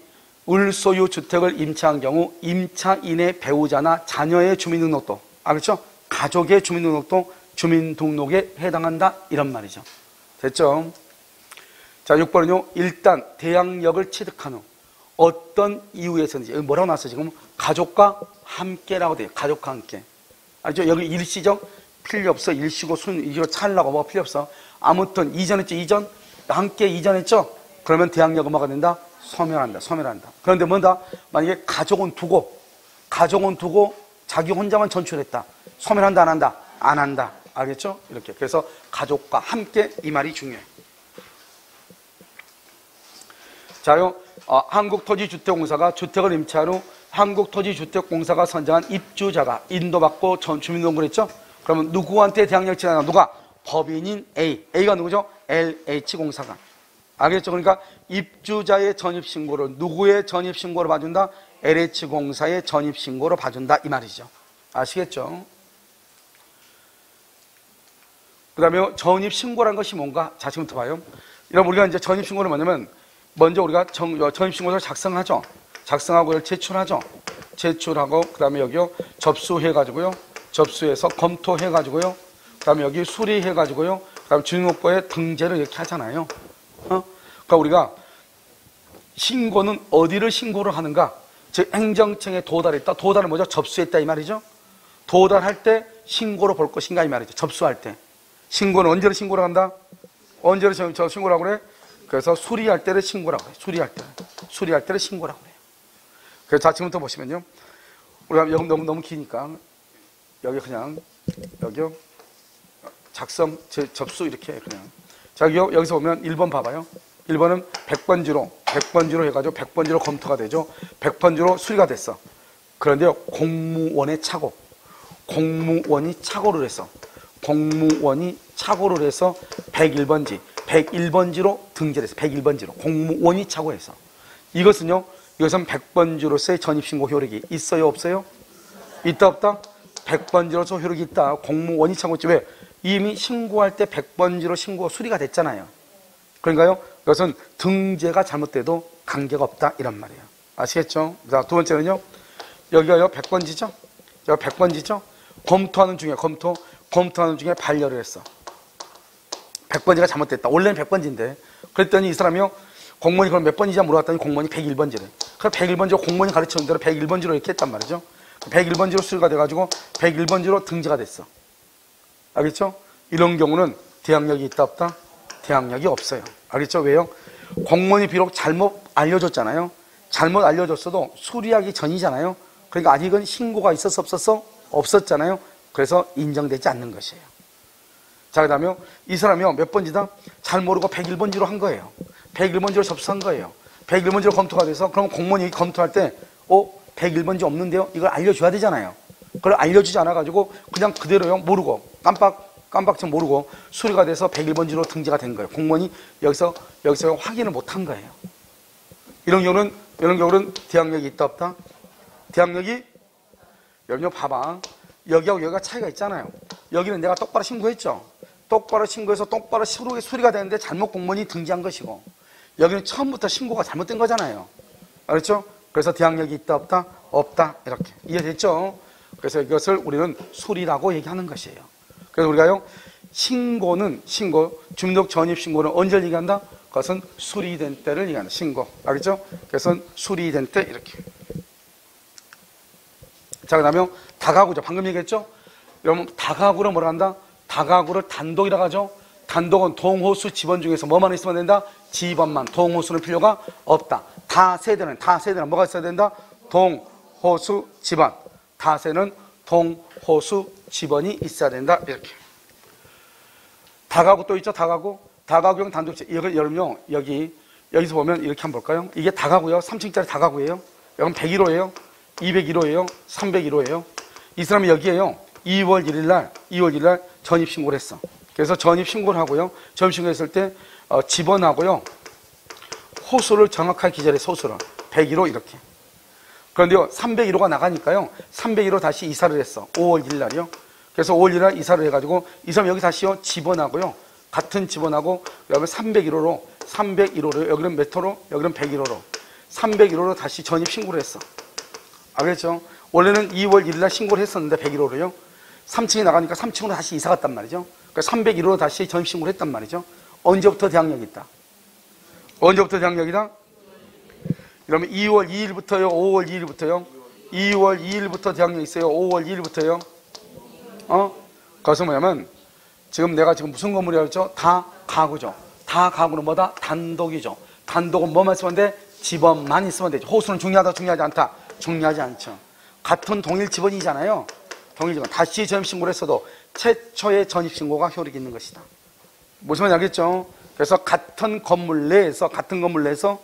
울소유 주택을 임차한 경우 임차인의 배우자나 자녀의 주민등록도 알겠죠? 가족의 주민등록도 주민등록에 해당한다 이런 말이죠. 됐죠? 자 6번은요. 일단 대항력을 취득한 후 어떤 이유에서든지 여기 뭐라고 나왔어요 지금? 가족과 함께라고 돼요. 가족과 함께. 알죠? 여기 일시적 필요 없어. 일시고 순 이거 찰라고 뭐 필요 없어. 아무튼 이전했죠. 이전 함께 이전했죠. 그러면 대항력은 뭐가 된다? 소멸한다. 소멸한다. 그런데 뭔다? 만약에 가족은 두고 가족은 두고 자기 혼자만 전출했다. 소멸한다 안 한다? 안 한다. 알겠죠? 이렇게. 그래서 가족과 함께 이 말이 중요해. 자요. 어, 한국토지주택공사가 주택을 임차한 후 한국토지주택공사가 선정한 입주자가 인도받고 전 주민 등록을 했죠? 그러면 누구한테 대항력 치하나 누가? 법인인 A. A가 누구죠? LH공사가. 알겠죠? 그러니까 입주자의 전입신고를 누구의 전입신고로 봐준다? LH공사의 전입신고로 봐준다. 이 말이죠. 아시겠죠? 그 다음에 전입신고란 것이 뭔가? 자, 지금부터 봐요. 이런 우리가 이제 전입신고는 뭐냐면 먼저 우리가 정, 어, 전입신고서를 작성하죠. 작성하고 그걸 제출하죠. 제출하고 그 다음에 여기요 접수해가지고요. 접수해서 검토해가지고요. 그 다음에 여기 수리해가지고요. 그 다음에 주민등록부에 등재를 이렇게 하잖아요. 어? 그러니까 우리가 신고는 어디를 신고를 하는가? 즉 행정청에 도달했다. 도달은 뭐죠? 접수했다 이 말이죠. 도달할 때 신고로 볼 것인가 이 말이죠. 접수할 때. 신고는 언제를 신고를 한다? 언제를 저, 저 신고라고 그래? 그래서 수리할 때를 신고라고 해요. 수리할 때. 수리할 때를 신고라고 해요. 그래서 자, 지금부터 보시면요. 우리가 여기 너무, 너무 기니까 여기 그냥, 여기요. 작성, 제, 접수 이렇게 그냥. 자, 여기, 여기서 보면 1번 봐봐요. 1번은 100번지로, 100번지로 해가지고 100번지로 검토가 되죠. 100번지로 수리가 됐어. 그런데요, 공무원의 착오. 공무원이 착오를 했어. 공무원이 착오를 해서 101번지, 101번지로 등재를 했어. 101번지로. 공무원이 착오해서. 이것은요, 이것은 100번지로서의 전입신고 효력이 있어요, 없어요? 있다, 없다? 100번지로서 효력이 있다. 공무원이 착오했지. 왜? 이미 신고할 때 100번지로 신고 수리가 됐잖아요. 그러니까요, 이것은 등재가 잘못돼도 관계가 없다. 이런 말이에요. 아시겠죠? 자, 두 번째는요, 여기가 요, 100번지죠? 여기 100번지죠? 검토하는 중에, 검토, 검토하는 중에 반려를 했어. 100번지가 잘못됐다. 원래는 100번지인데. 그랬더니 이 사람이요, 공무원이 그럼 몇 번이냐 물어봤더니 공무원이 101번지래. 그럼 101번지로 공무원이 가르치는 대로 101번지로 이렇게 했단 말이죠. 101번지로 수리가 돼가지고 101번지로 등재가 됐어. 알겠죠? 이런 경우는 대항력이 있다 없다? 대항력이 없어요. 알겠죠? 왜요? 공무원이 비록 잘못 알려줬잖아요. 잘못 알려줬어도 수리하기 전이잖아요. 그러니까 아직은 신고가 있었어 없었어? 없었잖아요. 그래서 인정되지 않는 것이에요. 자, 그 다음에 이 사람이요. 몇 번지다? 잘 모르고 101번지로 한 거예요. 101번지로 접수한 거예요. 101번지로 검토가 돼서 그럼 공무원이 검토할 때 어? 101번지 없는데요? 이걸 알려줘야 되잖아요. 그걸 알려주지 않아가지고 그냥 그대로요. 모르고 깜빡 깜빡좀 모르고 수리가 돼서 101번지로 등재가 된 거예요. 공무원이 여기서 여기서 확인을 못 한 거예요. 이런 경우는 이런 경우는 대항력이 있다 없다? 대항력이 여러분 봐봐. 여기하고 여기가 차이가 있잖아요. 여기는 내가 똑바로 신고했죠. 똑바로 신고해서 똑바로 수리, 수리가 되는데 잘못 공무원이 등재한 것이고 여기는 처음부터 신고가 잘못된 거잖아요. 알았죠? 그래서 대항력이 있다 없다? 없다 이렇게 이해됐죠? 그래서 이것을 우리는 수리라고 얘기하는 것이에요. 그래서 우리가요 신고는 신고 주민등록 전입 신고는 언제 얘기한다? 그것은 수리된 때를 얘기한다. 신고 알겠죠? 그래서 수리된 때 이렇게 자 그 다음에 다가구죠. 방금 얘기했죠? 여러분 다가구를 뭐라 한다? 다가구를 단독이라고 하죠. 단독은 동호수 집원 중에서 뭐만 있으면 된다? 집원만. 동호수는 필요가 없다. 다 세대는 다 세대는 뭐가 있어야 된다? 동호수 집원. 다세는 동호수 집원이 있어야 된다. 이렇게. 다가구 또 있죠? 다가구. 다가구형 단독지. 이거 여러분요. 여기 여기서 보면 이렇게 한번 볼까요? 이게 다가구요. 3층짜리 다가구예요. 여러분 101호예요. 201호예요. 301호예요. 이 사람이 여기에요. 2월 1일 날, 2월 1일 날 전입 신고를 했어. 그래서 전입 신고를 하고요. 전입 신고 했을 때 어, 집원하고요. 호수를 정확하게 기재해 소수를 101호 이렇게. 그런데요. 301호가 나가니까요. 301호 다시 이사를 했어. 5월 1일 날이요. 그래서 5월 1일 날 이사를 해가지고 이 사람 여기 다시요. 집원하고요. 같은 집원하고 그다음에 301호로 301호로 여기는 몇 호로? 여기는 101호로 301호로 다시 전입 신고를 했어. 알겠죠? 원래는 2월 1일 날 신고를 했었는데 101호로요. 3층에 나가니까 3층으로 다시 이사 갔단 말이죠. 그러니까 301호로 다시 전입 신고를 했단 말이죠. 언제부터 대항력이 있다? 언제부터 대항력이다? 그러면 2월 2일부터요, 5월 2일부터요, 2월 2일부터 대항력 있어요, 5월 2일부터요. 어? 그것은 뭐냐면 지금 내가 지금 무슨 건물이라고 했죠? 다 가구죠. 다 가구는 뭐다? 단독이죠. 단독은 뭐만 쓰면 돼? 집원만 있으면 되죠. 호수는 중요하다, 중요하지 않다? 중요하지 않죠. 같은 동일 집원이잖아요. 동일 집원. 다시 전입신고를 했어도 최초의 전입신고가 효력이 있는 것이다. 무슨 말인지 알겠죠? 그래서 같은 건물 내에서, 같은 건물 내에서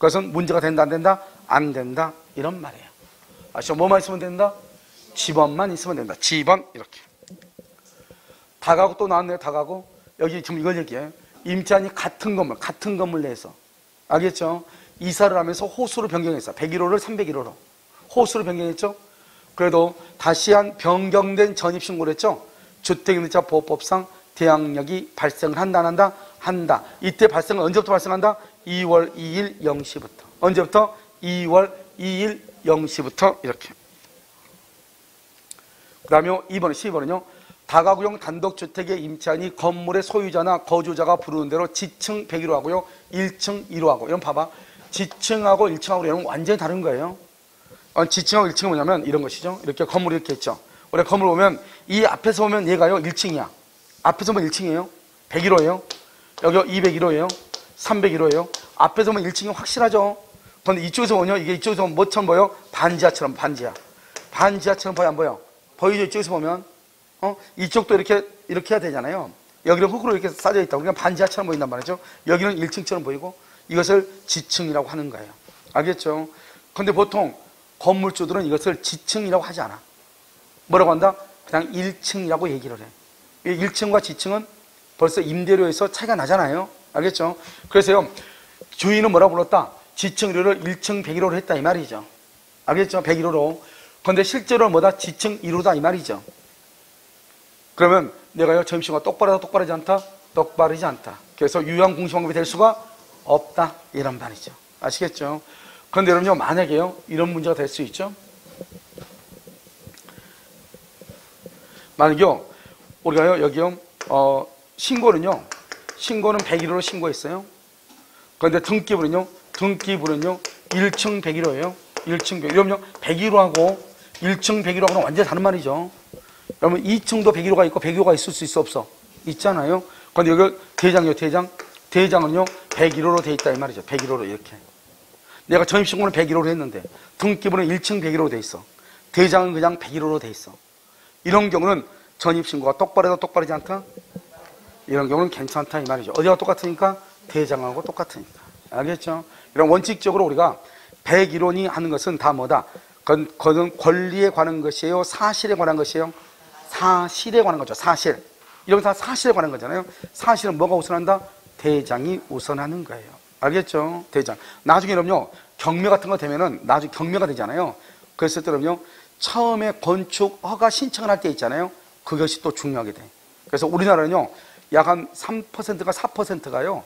그것은 문제가 된다, 안 된다? 안 된다. 이런 말이에요. 아시죠? 뭐만 있으면 된다? 집원만 있으면 된다. 집원, 이렇게. 다가구 또 나왔네요, 다가구. 여기 지금 이걸 얘기해요. 임차인이 같은 건물, 같은 건물 내에서. 알겠죠? 이사를 하면서 호수를 변경했어. 101호를 301호로. 호수를 변경했죠? 그래도 다시 한 변경된 전입신고를 했죠? 주택임대차 보호법상 대항력이 발생을 한다, 안 한다? 한다. 이때 발생은 언제부터 발생한다? 2월 2일 0시부터. 언제부터? 2월 2일 0시부터 이렇게. 그 다음에 2번, 12번은요. 다가구형 단독주택의 임차인이 건물의 소유자나 거주자가 부르는 대로 지층 101호 하고요. 1층 1호 하고. 이런 봐봐. 지층하고 1층하고 이런 완전히 다른 거예요. 어, 지층하고 1층은 뭐냐면 이런 것이죠. 이렇게 건물이 이렇게 있죠. 우리 건물 보면 이 앞에서 보면 얘가요. 1층이야. 앞에서 보면 1층이에요. 101호예요. 여기 201호예요. 301호예요. 앞에서 보면 1층이 확실하죠. 그런데 이쪽에서 보면 이게 이쪽에서 보면 뭐처럼 보여? 반지하처럼 반지하. 반지하처럼 보여 안 보여? 보이죠? 이쪽에서 보면 어? 이쪽도 이렇게 이렇게 해야 되잖아요. 여기는 흙으로 이렇게 쌓여 있다고 그냥 반지하처럼 보인단 말이죠. 여기는 1층처럼 보이고 이것을 지층이라고 하는 거예요. 알겠죠? 근데 보통 건물주들은 이것을 지층이라고 하지 않아. 뭐라고 한다? 그냥 1층이라고 얘기를 해. 1층과 지층은 벌써 임대료에서 차이가 나잖아요. 알겠죠? 그래서요, 주인은 뭐라고 불렀다? 지층료를 1층 101호로 했다 이 말이죠. 알겠죠? 101호로. 근데 실제로 뭐다? 지층 1호다 이 말이죠. 그러면 내가요, 점심과 똑바르다, 똑바르지 않다? 똑바르지 않다. 그래서 유효한 공시방법이 될 수가 없다. 이런 말이죠. 아시겠죠? 그런데 여러분요, 만약에요, 이런 문제가 될 수 있죠? 만약에요, 우리가요, 여기요, 어, 신고는요, 신고는 101호로 신고했어요. 그런데 등기부는요, 등기부는요, 1층 101호예요. 1층 101호. 이러면요, 101호하고 1층 101호하고는 완전히 다른 말이죠. 여러분, 2층도 101호가 있고 102호가 있을 수 있어, 없어? 있잖아요. 그런데 여기 대장이요, 대장. 대장은요, 101호로 돼 있다, 이 말이죠. 101호로 이렇게. 내가 전입신고는 101호로 했는데, 등기부는 1층 101호로 돼 있어. 대장은 그냥 101호로 돼 있어. 이런 경우는 전입신고가 똑바르다, 똑바르지 않다? 이런 경우는 괜찮다, 이 말이죠. 어디가 똑같으니까? 대장하고 똑같으니까. 알겠죠? 이런 원칙적으로 우리가 101호니 하는 것은 다 뭐다? 그건, 그건 권리에 관한 것이에요? 사실에 관한 것이에요? 사실에 관한 거죠. 사실. 이런 다 사실에 관한 거잖아요. 사실은 뭐가 우선한다? 대장이 우선하는 거예요. 알겠죠? 대장. 나중에 그럼요, 경매 같은 거 되면은 나중에 경매가 되잖아요. 그랬을 때 그럼요, 처음에 건축 허가 신청을 할 때 있잖아요. 그것이 또 중요하게 돼. 그래서 우리나라는요, 약 한 3%가 4%가요,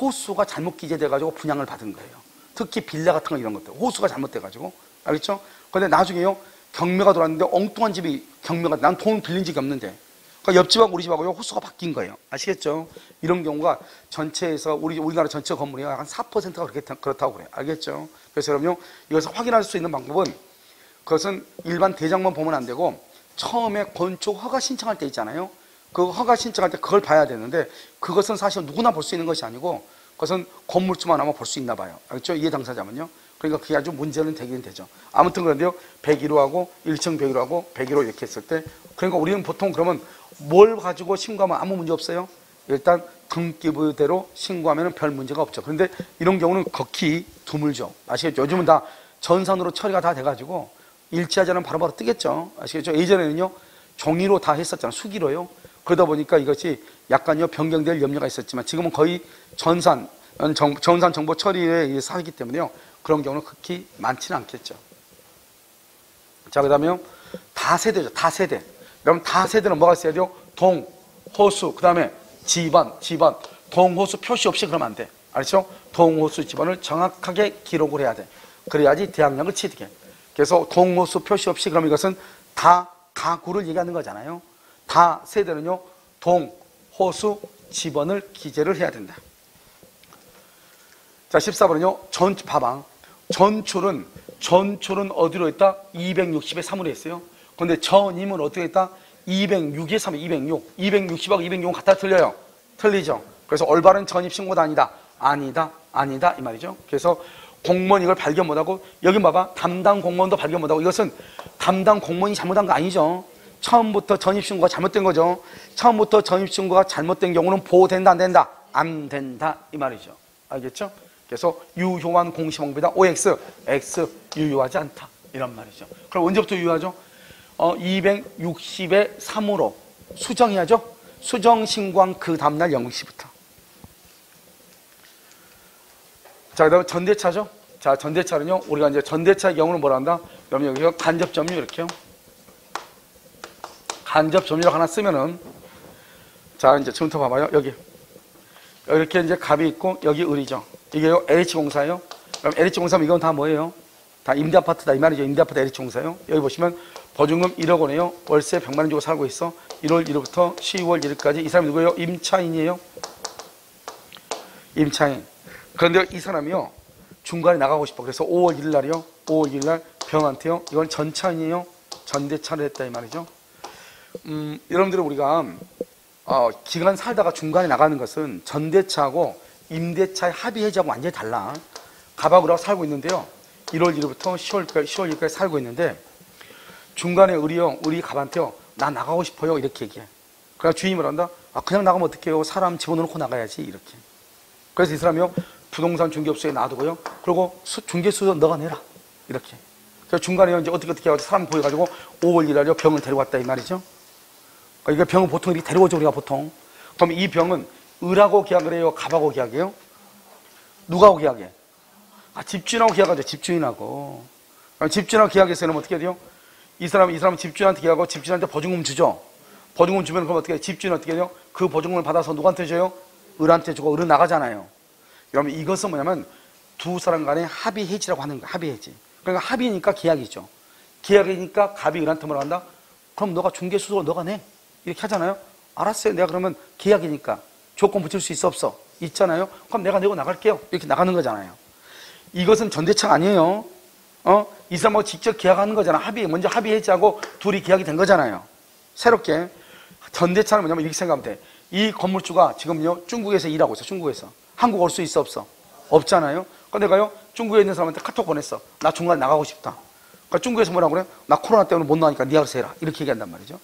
호수가 잘못 기재돼 가지고 분양을 받은 거예요. 특히 빌라 같은 거 이런 것들. 호수가 잘못돼 가지고. 알겠죠? 근데 나중에요, 경매가 들어왔는데 엉뚱한 집이 경매가, 난 돈 빌린 적이 없는데. 그러니까 옆집하고 우리 집하고요, 호수가 바뀐 거예요. 아시겠죠? 이런 경우가 전체에서, 우리, 우리나라 전체 건물이 한 4%가 그렇게, 그렇다고 그래요. 알겠죠? 그래서 여러분요, 이것을 확인할 수 있는 방법은 그것은 일반 대장만 보면 안 되고 처음에 건축 허가 신청할 때 있잖아요. 그 허가 신청할 때 그걸 봐야 되는데 그것은 사실 누구나 볼 수 있는 것이 아니고 그것은 건물주만 아마 볼 수 있나 봐요. 알겠죠? 이해 당사자면요. 그러니까 그게 아주 문제는 되긴 되죠. 아무튼 그런데요. 101호하고 1층 101호하고 101호 이렇게 했을 때 그러니까 우리는 보통 그러면 뭘 가지고 신고하면 아무 문제 없어요? 일단 등기부대로 신고하면 별 문제가 없죠. 그런데 이런 경우는 극히 드물죠. 아시겠죠? 요즘은 다 전산으로 처리가 다 돼가지고 일치하자는 바로바로 뜨겠죠. 아시겠죠? 예전에는요, 종이로 다 했었잖아요. 수기로요. 그러다 보니까 이것이 약간요, 변경될 염려가 있었지만 지금은 거의 전산, 정, 전산 정보 처리에 의해서 하기 때문에요. 그런 경우는 극히 많지는 않겠죠. 자, 그 다음에 다세대죠. 다세대. 그럼 다세대는 뭐가 있어야 돼요? 동, 호수, 그 다음에 집안, 집안. 동 호수 표시 없이 그러면 안 돼. 알죠? 동 호수 집안을 정확하게 기록을 해야 돼. 그래야지 대학력을 취득해. 그래서 동 호수 표시 없이 그럼 이것은 다 가구를 얘기하는 거잖아요. 다 세대는요. 동, 호수, 집원을 기재를 해야 된다. 자, 14번은요. 전 봐봐. 전출은 전출은 어디로 했다? 260에 3으로 했어요. 근데 전임은 어떻게 했다? 206에 3, 206. 260하고 206은 같아 틀려요. 틀리죠. 그래서 올바른 전입 신고도 아니다. 아니다. 아니다. 이 말이죠. 그래서 공무원 이걸 발견 못하고 여기 봐봐 담당 공무원도 발견 못하고 이것은 담당 공무원이 잘못한 거 아니죠 처음부터 전입신고가 잘못된 거죠. 처음부터 전입신고가 잘못된 경우는 보호된다 안 된다? 안 된다 이 말이죠. 알겠죠? 그래서 유효한 공시방법이다. OX X 유효하지 않다. 이런 말이죠. 그럼 언제부터 유효하죠? 어, 260에 3으로 수정해야죠. 수정 신고한 그 다음날 0시부터. 자, 그 다음에 전대차죠? 자, 전대차는요, 우리가 이제 전대차의 경우는 뭐라 한다? 그럼 여기서 간접점유 이렇게요. 간접 점유 하나 쓰면은, 자, 이제 지금부터 봐봐요. 여기. 이렇게 이제 갑이 있고, 여기 을이죠. 이게요, LH공사예요. 그럼 LH공사면 이건 다 뭐예요? 다 임대 아파트다. 이 말이죠. 임대 아파트 LH공사예요. 여기 보시면 보증금 1억 원이에요. 월세 100만 원 주고 살고 있어. 1월 1일부터 10월 1일까지. 이 사람이 누구예요? 임차인이에요. 임차인. 그런데 이 사람이요 중간에 나가고 싶어 그래서 5월 1일 날이요 5월 1일 날 병한테요 이건 전차인이에요 전대차를 했다 이 말이죠 음, 여러분들은 우리가 어, 기간 살다가 중간에 나가는 것은 전대차하고 임대차의 합의 해지하고 완전히 달라 가박으로 살고 있는데요 1월 1일부터 10월까지 10월 1일까지 살고 있는데 중간에 우리요 우리 갑한테요 나 나가고 싶어요 이렇게 얘기해 그래서 주임을 한다 아 그냥 나가면 어떡해요 사람 집어넣고 나가야지 이렇게 그래서 이 사람이요 부동산 중개업소에 놔두고요. 그리고 수, 중개수도 너가 내라. 이렇게. 그래서 중간에 이제 어떻게 어떻게 해가지고 사람 보여가지고 5월 1일에 병을 데려왔다 이 말이죠. 그러니까 병은 보통 이렇게 데려오죠 우리가 보통. 그럼 이 병은 을하고 계약을 해요? 갑하고 계약해요? 누가하고 계약해? 아 집주인하고 계약하죠. 집주인하고. 집주인하고 계약해서는 어떻게 돼요? 이 사람 이 사람 집주인한테 계약하고 집주인한테 보증금 주죠. 보증금 주면 그럼 어떻게 해요? 집주인 어떻게 해요? 그 보증금을 받아서 누구한테 줘요? 을한테 주고 을은 나가잖아요. 여러분 이것은 뭐냐면 두 사람 간의 합의 해지라고 하는 거예요. 합의 해지. 그러니까 합의니까 계약이죠. 계약이니까 갑이 을한테 뭐라 한다? 그럼 너가 중개수도 너가 내. 이렇게 하잖아요. 알았어요. 내가 그러면 계약이니까 조건 붙일 수 있어 없어? 있잖아요. 그럼 내가 내고 나갈게요. 이렇게 나가는 거잖아요. 이것은 전대차 아니에요. 어? 이 사람하고 직접 계약하는 거잖아. 합의, 먼저 합의 해지하고 둘이 계약이 된 거잖아요. 새롭게. 전대차는 뭐냐면 이렇게 생각하면 돼. 이 건물주가 지금요, 중국에서 일하고 있어, 중국에서. 한국 올 수 있어 없어? 없잖아요. 그러니까 내가요 중국에 있는 사람한테 카톡 보냈어. 나 중간에 나가고 싶다. 그러니까 중국에서 뭐라고 그래? 나 코로나 때문에 못 나가니까 네가 알아서 해라. 이렇게 얘기한단 말이죠.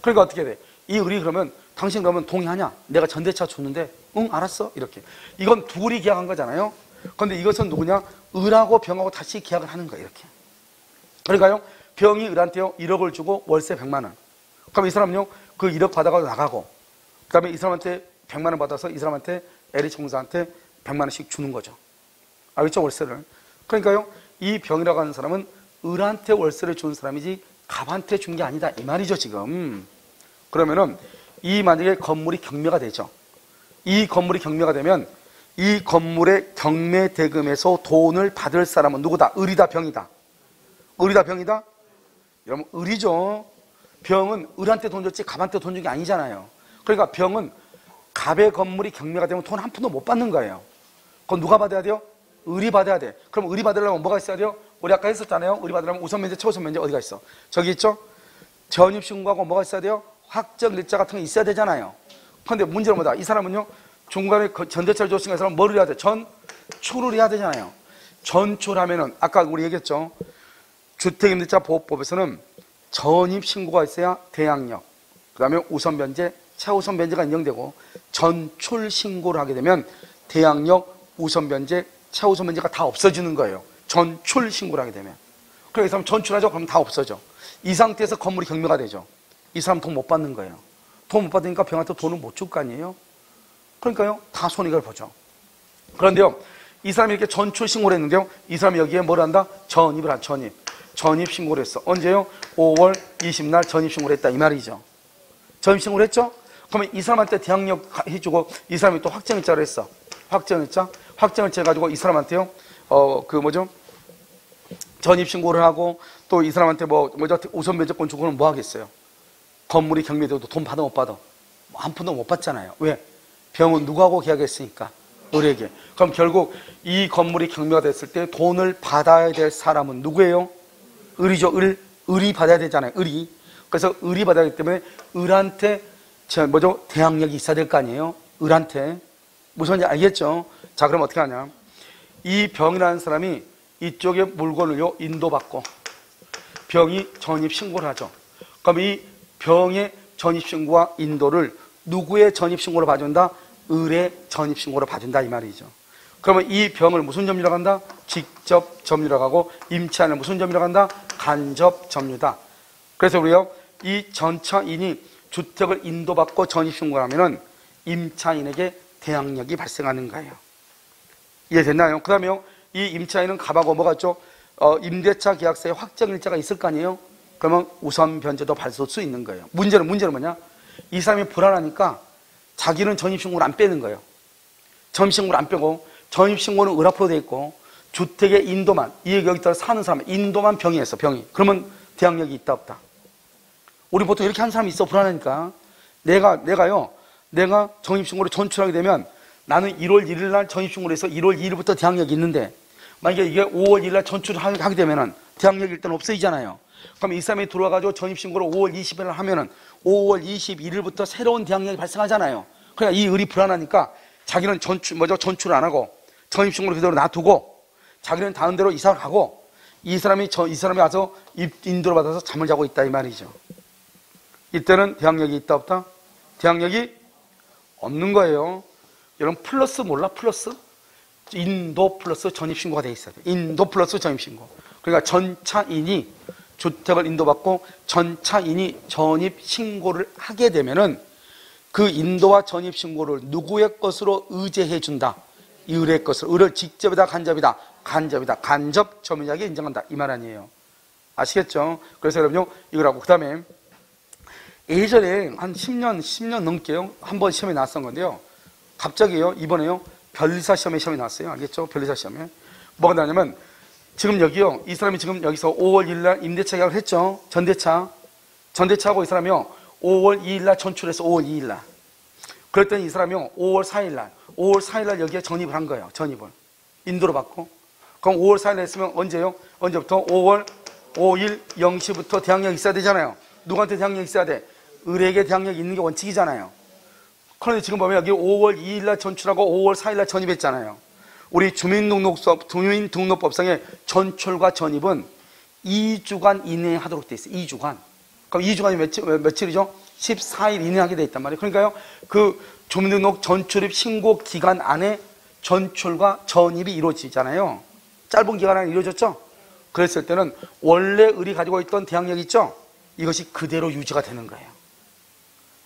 그러니까 어떻게 돼? 이 을이 그러면 당신 그러면 동의하냐? 내가 전대차 줬는데 응 알았어 이렇게. 이건 둘이 계약한 거잖아요. 그런데 이것은 누구냐? 을하고 병하고 다시 계약을 하는 거야 이렇게. 그러니까요 병이 을한테요 1억을 주고 월세 100만 원. 그럼 이 사람은요 그 1억 받아가지고 나가고 그다음에 이 사람한테 100만 원 받아서 이 사람한테 LH 공사한테 100만 원씩 주는 거죠. 알겠죠? 월세를. 그러니까요. 이 병이라고 하는 사람은 을한테 월세를 주는 사람이지 갑한테 준 게 아니다 이 말이죠 지금. 그러면은 이 만약에 건물이 경매가 되죠. 이 건물이 경매가 되면 이 건물의 경매 대금에서 돈을 받을 사람은 누구다? 을이다 병이다. 을이다 병이다? 여러분 을이죠. 병은 을한테 돈 줬지 갑한테 돈 준 게 아니잖아요. 그러니까 병은 갑의 건물이 경매가 되면 돈 한 푼도 못 받는 거예요. 그건 누가 받아야 돼요? 을이 받아야 돼. 그럼 을이 받으려면 뭐가 있어야 돼요? 우리 아까 했었잖아요. 을이 받으려면 우선 면제, 최우선 면제 어디가 있어? 저기 있죠? 전입신고하고 뭐가 있어야 돼요? 확정 일자 같은 게 있어야 되잖아요. 그런데 문제는 뭐다? 이 사람은요, 중간에 그 전대차를 줬으니까 이 사람은 뭐를 해야 돼? 전출을 해야 되잖아요. 전출하면은, 아까 우리 얘기했죠? 주택임대차 보호법에서는 전입신고가 있어야 대항력, 그 다음에 우선 변제, 차우선 변제가 인정되고, 전출 신고를 하게 되면 대항력, 우선 변제, 차우선 변제가 다 없어지는 거예요. 전출 신고를 하게 되면. 그래서 이 사람 전출하죠? 그럼 다 없어져. 이 상태에서 건물이 경매가 되죠. 이 사람 돈 못 받는 거예요. 돈 못 받으니까 병한테 돈을 못 줄 거 아니에요? 그러니까요, 다 손해를 보죠. 그런데요, 이 사람이 이렇게 전출 신고를 했는데요, 이 사람이 여기에 뭘 한다? 전입을 한, 전입. 전입 신고를 했어. 언제요? 5월 20날 전입 신고를 했다. 이 말이죠. 전입 신고를 했죠? 그러면 이 사람한테 대항력 해주고, 이 사람이 또 확정일자를 했어. 확정일자? 확정일자 해가지고 이 사람한테요, 어, 그 뭐죠? 전입 신고를 하고, 또 이 사람한테 뭐, 뭐죠? 우선 면제권 주고는 뭐 하겠어요? 건물이 경매돼도 돈 받아 못 받아? 뭐한 푼도 못 받잖아요. 왜? 병은 누구하고 계약했으니까? 을에게. 그럼 결국 이 건물이 경매가 됐을 때 돈을 받아야 될 사람은 누구예요? 을이죠. 을. 을이 받아야 되잖아요. 을이. 그래서 을이 받아야 되기 때문에 을한테 저 뭐죠? 대항력이 있어야 될 거 아니에요? 을한테. 무슨 지 알겠죠? 자, 그럼 어떻게 하냐? 이 병이라는 사람이 이쪽에 물건을요, 인도받고 병이 전입 신고를 하죠. 그럼 이 병의 전입 신고와 인도를 누구의 전입 신고로 봐준다? 을의 전입 신고로 봐준다 이 말이죠. 그러면 이 병을 무슨 점유라고 한다? 직접 점유라고 하고 임차인을 무슨 점유라고 한다? 간접 점유다. 그래서 우리요 이 전차인이 주택을 인도받고 전입 신고를 하면은 임차인에게 대항력이 발생하는 거예요. 이해됐나요? 그 다음에요 이 임차인은 가하고 있죠? 어, 임대차 계약서에 확정일자가 있을 거 아니에요? 그러면 우선 변제도 발설 수 있는 거예요. 문제는 문제는 뭐냐? 이 사람이 불안하니까 자기는 전입신고를 안 빼는 거예요. 전입신고를 안 빼고 전입신고는 을 앞으로 돼 있고 주택의 인도만 이 여기 따라 사는 사람 인도만 병이 했어 병이 그러면 대항력이 있다 없다. 우리 보통 이렇게 하는 사람이 있어 불안하니까 내가 내가요 내가 전입신고를 전출하게 되면 나는 1월 1일 날 전입신고를 해서 1월 2일부터 대항력이 있는데 만약에 이게 5월 1일 날 전출을 하게 되면은 대항력이 일단 없어지잖아요. 그럼 이 사람이 들어와가지고 전입신고를 5월 20일 날 하면은 5월 21일부터 새로운 대항력이 발생하잖아요. 그러니까 이 을이 불안하니까 자기는 전출, 뭐죠? 전출을 안 하고 전입신고를 그대로 놔두고 자기는 다른 데로 이사를 가고 이 사람이 저, 이 사람이 와서 인도를 받아서 잠을 자고 있다 이 말이죠. 이때는 대항력이 있다 없다? 대항력이 없는 거예요. 여러분 플러스 몰라? 플러스? 인도 플러스 전입신고가 돼 있어야 돼. 인도 플러스 전입신고. 그러니까 전차인이 주택을 인도받고 전차인이 전입신고를 하게 되면은 그 인도와 전입신고를 누구의 것으로 의제해 준다. 을의 것으로. 을을 직접이다, 간접이다. 간접이다. 간접 점유자에게 인정한다. 이 말 아니에요. 아시겠죠? 그래서 여러분요, 이걸 하고, 그 다음에 예전에 한 10년, 10년 넘게요. 한 번 시험에 나왔던 건데요. 갑자기요, 이번에요, 변리사 시험에 시험이 나왔어요. 알겠죠? 변리사 시험에. 뭐가 나냐면, 지금 여기요, 이 사람이 지금 여기서 5월 1일 날 임대차 계약을 했죠. 전대차. 전대차하고 이 사람이요, 5월 2일 날 전출해서 5월 2일 날. 그랬더니 이 사람이요, 5월 4일 날, 5월 4일 날 여기에 전입을 한 거예요. 전입을. 인도로 받고. 그럼 5월 4일 날 했으면 언제요? 언제부터? 5월 5일 0시부터 대항력이 있어야 되잖아요. 누구한테 대항력이 있어야 돼? 을에게 대항력이 있는 게 원칙이잖아요. 그런데 지금 보면 여기 5월 2일 날 전출하고 5월 4일 날 전입했잖아요. 우리 주민등록법, 주민등록법상의 전출과 전입은 2주간 이내에 하도록 돼 있어요. 2주간. 그럼 2주간이 며칠, 며칠이죠? 14일 이내에 하게 돼 있단 말이에요. 그러니까요, 그 주민등록 전출입 신고 기간 안에 전출과 전입이 이루어지잖아요. 짧은 기간 안에 이루어졌죠? 그랬을 때는 원래 을이 가지고 있던 대항력 있죠? 이것이 그대로 유지가 되는 거예요.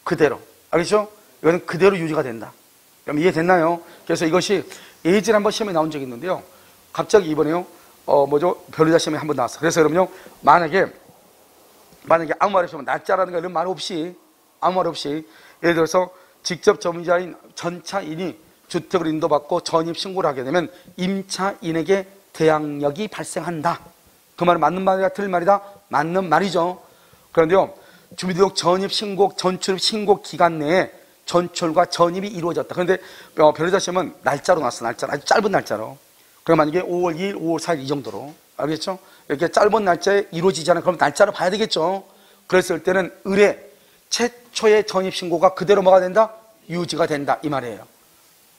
그대로. 알겠죠? 이거는 그대로 유지가 된다. 그럼 이해됐나요? 그래서 이것이 예전에 한번 시험에 나온 적이 있는데요. 갑자기 이번에요, 어, 뭐죠? 변리자 시험에 한번 나왔어. 그래서 여러분요, 만약에 만약에 아무 말 없이 뭐 날짜라든가 이런 말 없이 아무 말 없이 예를 들어서 직접 점유자인 전차인이 주택을 인도받고 전입 신고를 하게 되면 임차인에게 대항력이 발생한다. 그 말은 맞는 말이다, 틀린 말이다? 맞는 말이죠. 그런데요, 주민등록 전입 신고, 전출입 신고 기간 내에 전출과 전입이 이루어졌다. 그런데 어, 변호자 시험은 날짜로 났어, 날짜. 아주 짧은 날짜로. 그럼 만약에 5월 2일, 5월 4일 이 정도로. 알겠죠? 이렇게 짧은 날짜에 이루어지지 않으면 그럼 날짜를 봐야 되겠죠? 그랬을 때는 의뢰, 최초의 전입 신고가 그대로 뭐가 된다? 유지가 된다. 이 말이에요.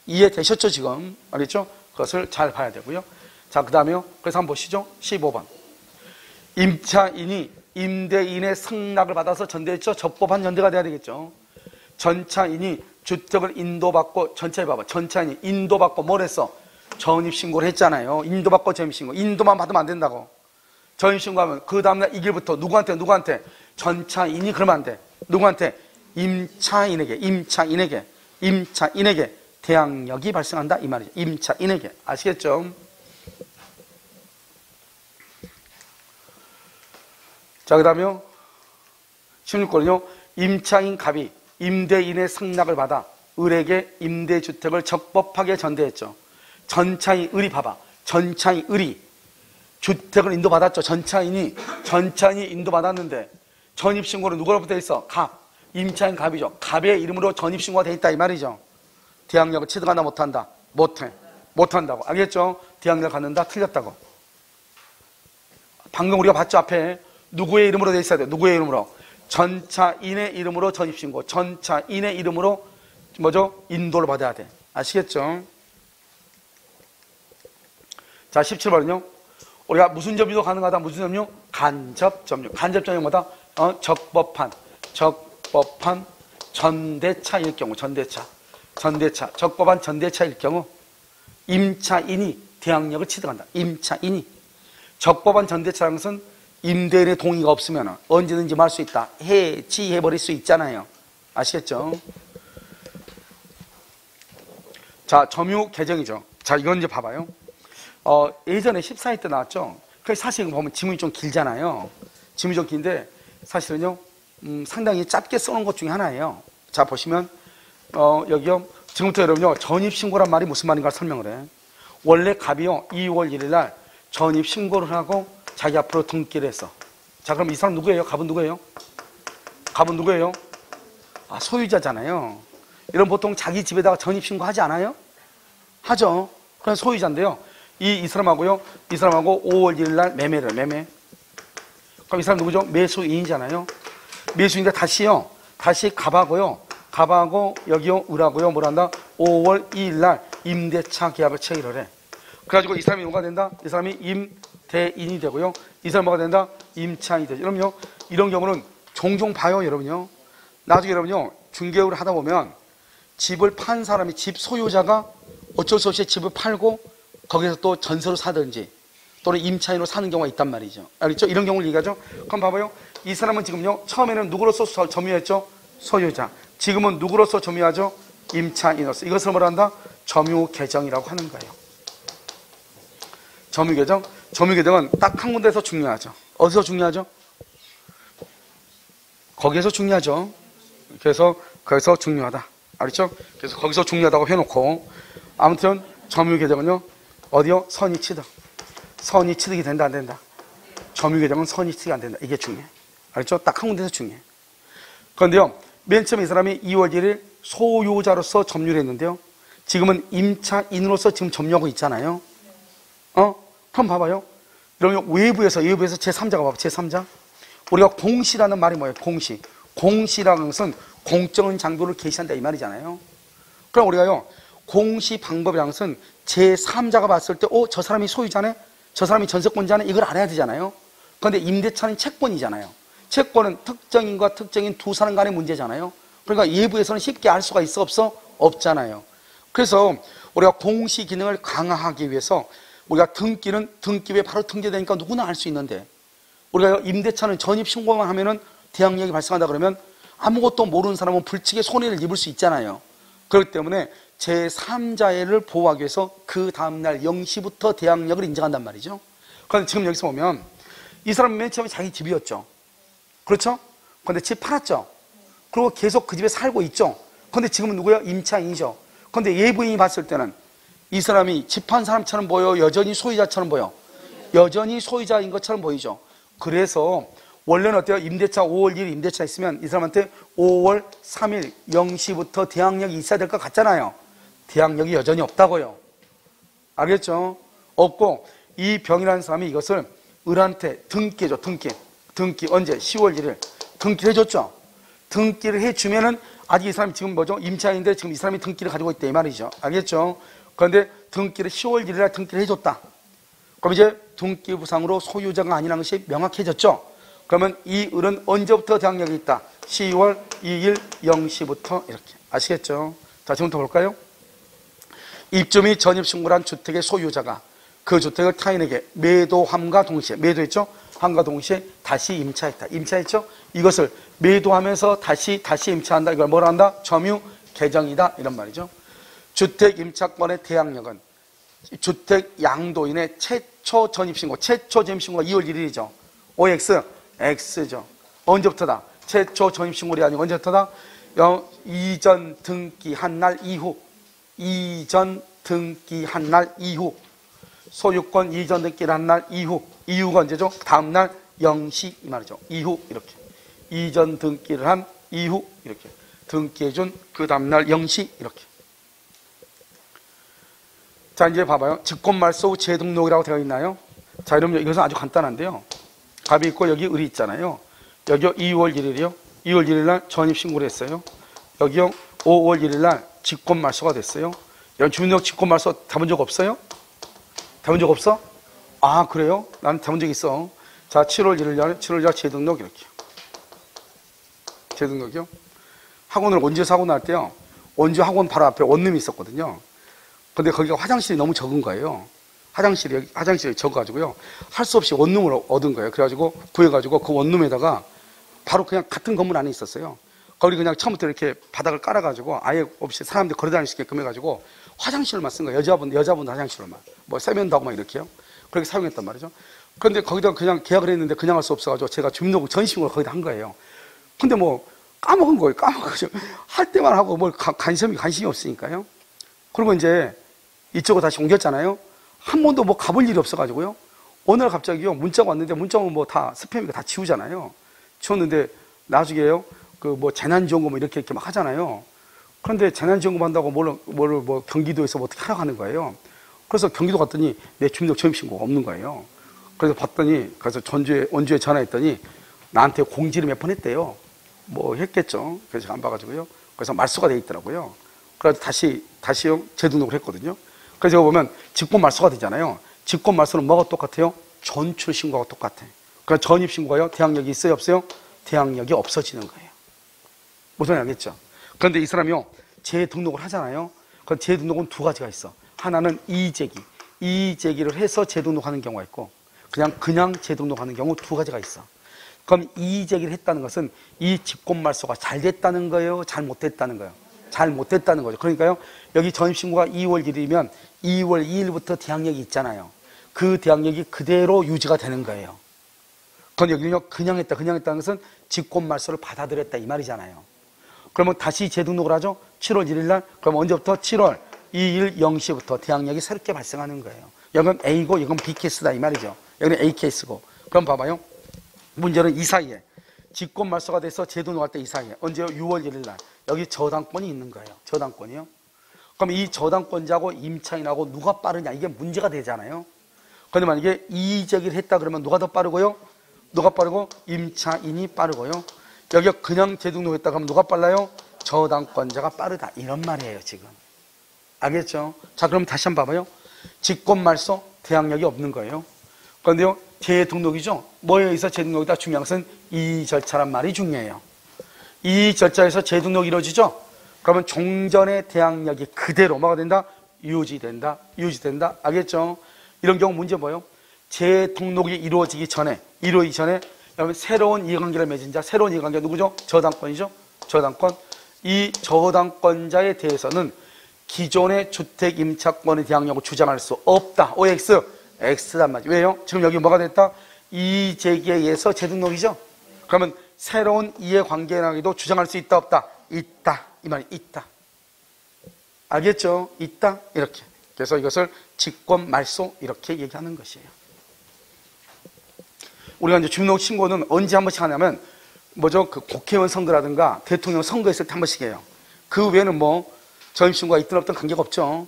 이해되셨죠, 지금? 알겠죠? 그것을 잘 봐야 되고요. 자, 그 다음에요. 그래서 한번 보시죠. 15번. 임차인이 임대인의 승낙을 받아서 전대했죠. 적법한 연대가 돼야 되겠죠. 전차인이 주택을 인도받고, 전차에 봐봐. 전차인이 인도받고 뭘 했어? 전입신고를 했잖아요. 인도받고 전입신고. 인도만 받으면 안 된다고. 전입신고하면 그 다음날 이 길부터 누구한테, 누구한테? 전차인이 그러면 안 돼. 누구한테? 임차인에게, 임차인에게, 임차인에게 대항력이 발생한다. 이 말이죠. 임차인에게. 아시겠죠? 자, 그 다음에요. 16권은요. 임차인 갑이 임대인의 승낙을 받아 을에게 임대주택을 적법하게 전대했죠. 전차인 을이 봐봐. 전차인 을이 주택을 인도받았죠. 전차인이 전차인이 인도받았는데 전입신고는 누구로부터 돼 있어? 갑. 임차인 갑이죠. 갑의 이름으로 전입신고가 돼 있다 이 말이죠. 대항력을 취득한다 못한다? 못해. 못한다고. 알겠죠? 대항력 갖는다? 틀렸다고. 방금 우리가 봤죠 앞에 누구의 이름으로 돼 있어야 돼. 누구의 이름으로? 전차인의 이름으로 전입신고. 전차인의 이름으로 뭐죠? 인도를 받아야 돼. 아시겠죠? 자, 17번은요. 우리가 무슨 점유도 가능하다. 무슨 점유? 간접 점유. 간접 점유 뭐다? 어, 적법한. 적법한 전대차일 경우. 전대차. 전대차. 적법한 전대차일 경우 임차인이 대항력을 취득한다. 임차인이. 적법한 전대차라는 것은 임대인의 동의가 없으면 언제든지 말 수 있다. 해지해버릴 수 있잖아요. 아시겠죠? 자, 점유 개정이죠. 자, 이건 이제 봐봐요. 어, 예전에 14회 때 나왔죠? 그 사실 보면 지문이 좀 길잖아요. 지문이 좀 긴데 사실은요, 음, 상당히 짧게 써놓은 것 중에 하나예요. 자, 보시면, 어, 여기요. 지금부터 여러분요, 전입신고란 말이 무슨 말인가 설명을 해. 원래 갑이요, 2월 1일 날 전입신고를 하고 자기 앞으로 등기를 했어. 자, 그럼 이 사람 누구예요? 갑은 누구예요? 갑은 누구예요? 아, 소유자잖아요. 이런 보통 자기 집에다가 전입신고 하지 않아요? 하죠. 그럼 소유자인데요. 이, 이 사람하고요, 이 사람하고 5월 1일 날 매매를, 매매. 그럼 이 사람 누구죠? 매수인이잖아요. 매수인데 다시요, 다시 갑하고요, 갑하고 여기요, 을하고요, 뭘 한다? 5월 2일 날 임대차 계약을 체결을 해. 그래가지고 이 사람이 뭐가 된다? 이 사람이 임 대인이 되고요. 이 사람 뭐가 된다? 임차인이 되죠. 여러분요, 이런 경우는 종종 봐요, 여러분요. 나중에 여러분요, 중개업을 하다 보면 집을 판 사람이 집 소유자가 어쩔 수 없이 집을 팔고 거기서 또 전세로 사든지 또는 임차인으로 사는 경우가 있단 말이죠. 알겠죠? 이런 경우를 얘기하죠. 그럼 봐봐요. 이 사람은 지금요, 처음에는 누구로서 점유했죠? 소유자. 지금은 누구로서 점유하죠? 임차인으로서. 이것을 뭐라 한다? 점유 개정이라고 하는 거예요. 점유 개정? 점유 개정은 딱 한 군데서 중요하죠. 어디서 중요하죠? 거기에서 중요하죠. 그래서 거기서 중요하다. 알겠죠? 그래서 거기서 중요하다고 해놓고 아무튼 점유 개정은요 어디요? 선의 취득. 선의 취득이 된다 안 된다. 점유 개정은 선의 취득이 안 된다. 이게 중요해. 알겠죠? 딱 한 군데서 중요해. 그런데요 맨 처음에 이 사람이 2월 1일 소유자로서 점유를 했는데요. 지금은 임차인으로서 지금 점유하고 있잖아요. 어? 한번 봐봐요. 그러면 외부에서, 외부에서 제3자가 봐봐. 제3자. 우리가 공시라는 말이 뭐예요? 공시. 공시라는 것은 공정한 장도를 계시한다 이 말이잖아요. 그럼 우리가요, 공시 방법이라는 것은 제3자가 봤을 때, 어, 저 사람이 소유자네? 저 사람이 전세권자네? 이걸 알아야 되잖아요. 그런데 임대차는 채권이잖아요. 채권은 특정인과 특정인 두 사람 간의 문제잖아요. 그러니까 예부에서는 쉽게 알 수가 있어 없어? 없잖아요. 그래서 우리가 공시 기능을 강화하기 위해서 우리가 등기는 등기부에 바로 등기되니까 누구나 알 수 있는데 우리가 임대차는 전입 신고만 하면은 대항력이 발생한다 그러면 아무것도 모르는 사람은 불치게 손해를 입을 수 있잖아요. 그렇기 때문에 제3자를 보호하기 위해서 그 다음날 0시부터 대항력을 인정한단 말이죠. 그런데 지금 여기서 보면 이 사람은 맨 처음에 자기 집이었죠. 그렇죠? 근데 집 팔았죠? 그리고 계속 그 집에 살고 있죠? 근데 지금은 누구예요? 임차인이죠. 근데 예부인이 봤을 때는 이 사람이 집판 사람처럼 보여? 여전히 소유자처럼 보여? 여전히 소유자인 것처럼 보이죠. 그래서 원래는 어때요? 임대차 5월 1일 임대차 있으면 이 사람한테 5월 3일 0시부터 대항력이 있어야 될 것 같잖아요. 대항력이 여전히 없다고요. 알겠죠? 없고 이 병이라는 사람이 이것을 을한테 등기해줘 등기 등기 언제 10월 1일 등기를 해줬죠 등기를 해주면은 아직 이 사람이 지금 뭐죠 임차인데 지금 이 사람이 등기를 가지고 있다 이 말이죠 알겠죠 그런데 등기를 10월 1일에 등기를 해줬다 그럼 이제 등기 부상으로 소유자가 아니라는 것이 명확해졌죠 그러면 이 을은 언제부터 대항력이 있다 10월 2일 0시부터 이렇게 아시겠죠 자 지금부터 볼까요 입주 및 전입신고를 한 주택의 소유자가 그 주택을 타인에게 매도함과 동시에 매도했죠? 함과 동시에 다시 임차했다. 임차했죠? 이것을 매도하면서 다시 다시 임차한다. 이걸 뭐라 한다? 점유 개정이다. 이런 말이죠. 주택 임차권의 대항력은 주택 양도인의 최초 전입신고, 최초 전입신고가 2월 1일이죠. OX, X죠. 언제부터다? 최초 전입신고이 아니고 언제부터다? 이전 등기한 날 이후 이전 등기한 날 이후 소유권 이전 등기를 한날 이후 이후가 언제죠? 다음 날 0시 이 말이죠. 이후 이렇게 이전 등기를 한 이후 이렇게 등기해 준 그 다음 날 0시 이렇게 자 이제 봐봐요. 직권말소 후 재등록이라고 되어 있나요? 자 여러분 이것은 아주 간단한데요. 갑이 있고 여기 을이 있잖아요. 여기요 2월 1일이요. 2월 1일 날 전입신고를 했어요. 여기요 5월 1일 날 직권말소가 됐어요. 연 주민등록 직권말소 해본 적 없어요? 해본 적 없어? 아 그래요? 나는 해본 적 있어. 자 7월 1일 날 7월 1일 재등록 이렇게 재등록이요. 학원을 원주에 사고 날 때요. 원주 학원 바로 앞에 원룸이 있었거든요. 근데 거기가 화장실이 너무 적은 거예요. 화장실이 화장실이 적어가지고요. 할 수 없이 원룸을 얻은 거예요. 그래가지고 구해가지고 그 원룸에다가 바로 그냥 같은 건물 안에 있었어요. 거기 그냥 처음부터 이렇게 바닥을 깔아가지고 아예 없이 사람들 걸어다닐 수 있게끔 해가지고 화장실만 쓴 거예요. 여자분, 여자분 화장실만. 뭐 세면도 하고 막 이렇게요. 그렇게 사용했단 말이죠. 그런데 거기다 그냥 계약을 했는데 그냥 할 수 없어가지고 제가 주민등록 전신을 거기다 한 거예요. 근데 뭐 까먹은 거예요. 까먹어가지고. 할 때만 하고 뭘 관심이, 관심이 없으니까요. 그리고 이제 이쪽으로 다시 옮겼잖아요. 한 번도 뭐 가볼 일이 없어가지고요. 날 갑자기요. 문자가 왔는데 문자 오면 뭐 다 스팸이니까 다 지우잖아요. 지웠는데 나중에요. 그 뭐 재난지원금 뭐 이렇게 이렇게 막 하잖아요. 그런데 재난지원금 한다고 뭘, 뭘, 뭐 경기도에서 뭐 어떻게 하라고 하는 거예요. 그래서 경기도 갔더니 내 주민등록 전입신고가 없는 거예요. 그래서 봤더니, 그래서 전주에, 원주에 전화했더니 나한테 공지를 몇 번 했대요. 뭐 했겠죠. 그래서 안 봐가지고요. 그래서 말소가 돼 있더라고요. 그래서 다시, 다시요, 재등록을 했거든요. 그래서 제가 보면 직권 말소가 되잖아요. 직권 말소는 뭐가 똑같아요? 전출 신고가 똑같아. 그러니까 전입 신고가요. 대항력이 있어요, 없어요? 대항력이 없어지는 거예요. 무슨 알겠죠? 그런데 이 사람이요, 재등록을 하잖아요. 그 재등록은 두 가지가 있어. 하나는 이재기. 이재기를 해서 재등록하는 경우가 있고, 그냥, 그냥 재등록하는 경우 두 가지가 있어. 그럼 이재기를 했다는 것은 이 직권말소가 잘 됐다는 거예요? 잘 못됐다는 거예요? 잘 못됐다는 거죠. 그러니까요, 여기 전입신고가 2월 1일이면 2월 2일부터 대항력이 있잖아요. 그 대항력이 그대로 유지가 되는 거예요. 그건 여기는요, 그냥 했다, 그냥 했다는 것은 직권 말소를 받아들였다 이 말이잖아요. 그러면 다시 재등록을 하죠. 7월 1일 날. 그럼 언제부터? 7월 2일 0시부터 대항력이 새롭게 발생하는 거예요. 여기는 A고 이건 B 케이스다 이 말이죠. 여기는 A 케이스고. 그럼 봐봐요. 문제는 이 사이에 직권 말소가 돼서 재등록할 때 이 사이에 언제요? 6월 1일 날. 여기 저당권이 있는 거예요. 저당권이요. 그럼 이 저당권자하고 임차인하고 누가 빠르냐 이게 문제가 되잖아요. 그런데 만약에 이의제기를 했다 그러면 누가 더 빠르고요? 누가 빠르고 임차인이 빠르고요. 여기 그냥 재등록했다 그러면 누가 빨라요? 저당권자가 빠르다. 이런 말이에요, 지금. 알겠죠? 자, 그럼 다시 한번 봐봐요. 직권말소 대항력이 없는 거예요. 그런데요, 재등록이죠? 뭐에 의해서 재등록이다? 중요한 것은 이 절차란 말이 중요해요. 이 절차에서 재등록이 이루어지죠? 그러면 종전의 대항력이 그대로 뭐가 된다? 유지된다. 유지된다. 알겠죠? 이런 경우 문제 뭐예요? 재등록이 이루어지기 전에, 이루어지기 전에 여러분 새로운 이해관계를 맺은 자, 새로운 이해관계 누구죠? 저당권이죠? 저당권. 이 저당권자에 대해서는 기존의 주택 임차권에 대항력을 주장할 수 없다. OX, X단 말이죠. 왜요? 지금 여기 뭐가 됐다? 이 제기에 의해서 재등록이죠? 그러면 새로운 이해관계라기도 주장할 수 있다 없다. 있다. 이 말이 있다. 알겠죠? 있다. 이렇게. 그래서 이것을 직권 말소 이렇게 얘기하는 것이에요. 우리가 이제 주민등록 신고는 언제 한 번씩 하냐면 뭐죠? 그 국회의원 선거라든가 대통령 선거했을 때 한 번씩 해요. 그 외에는 뭐 전입신고가 있든 없든 관계가 없죠.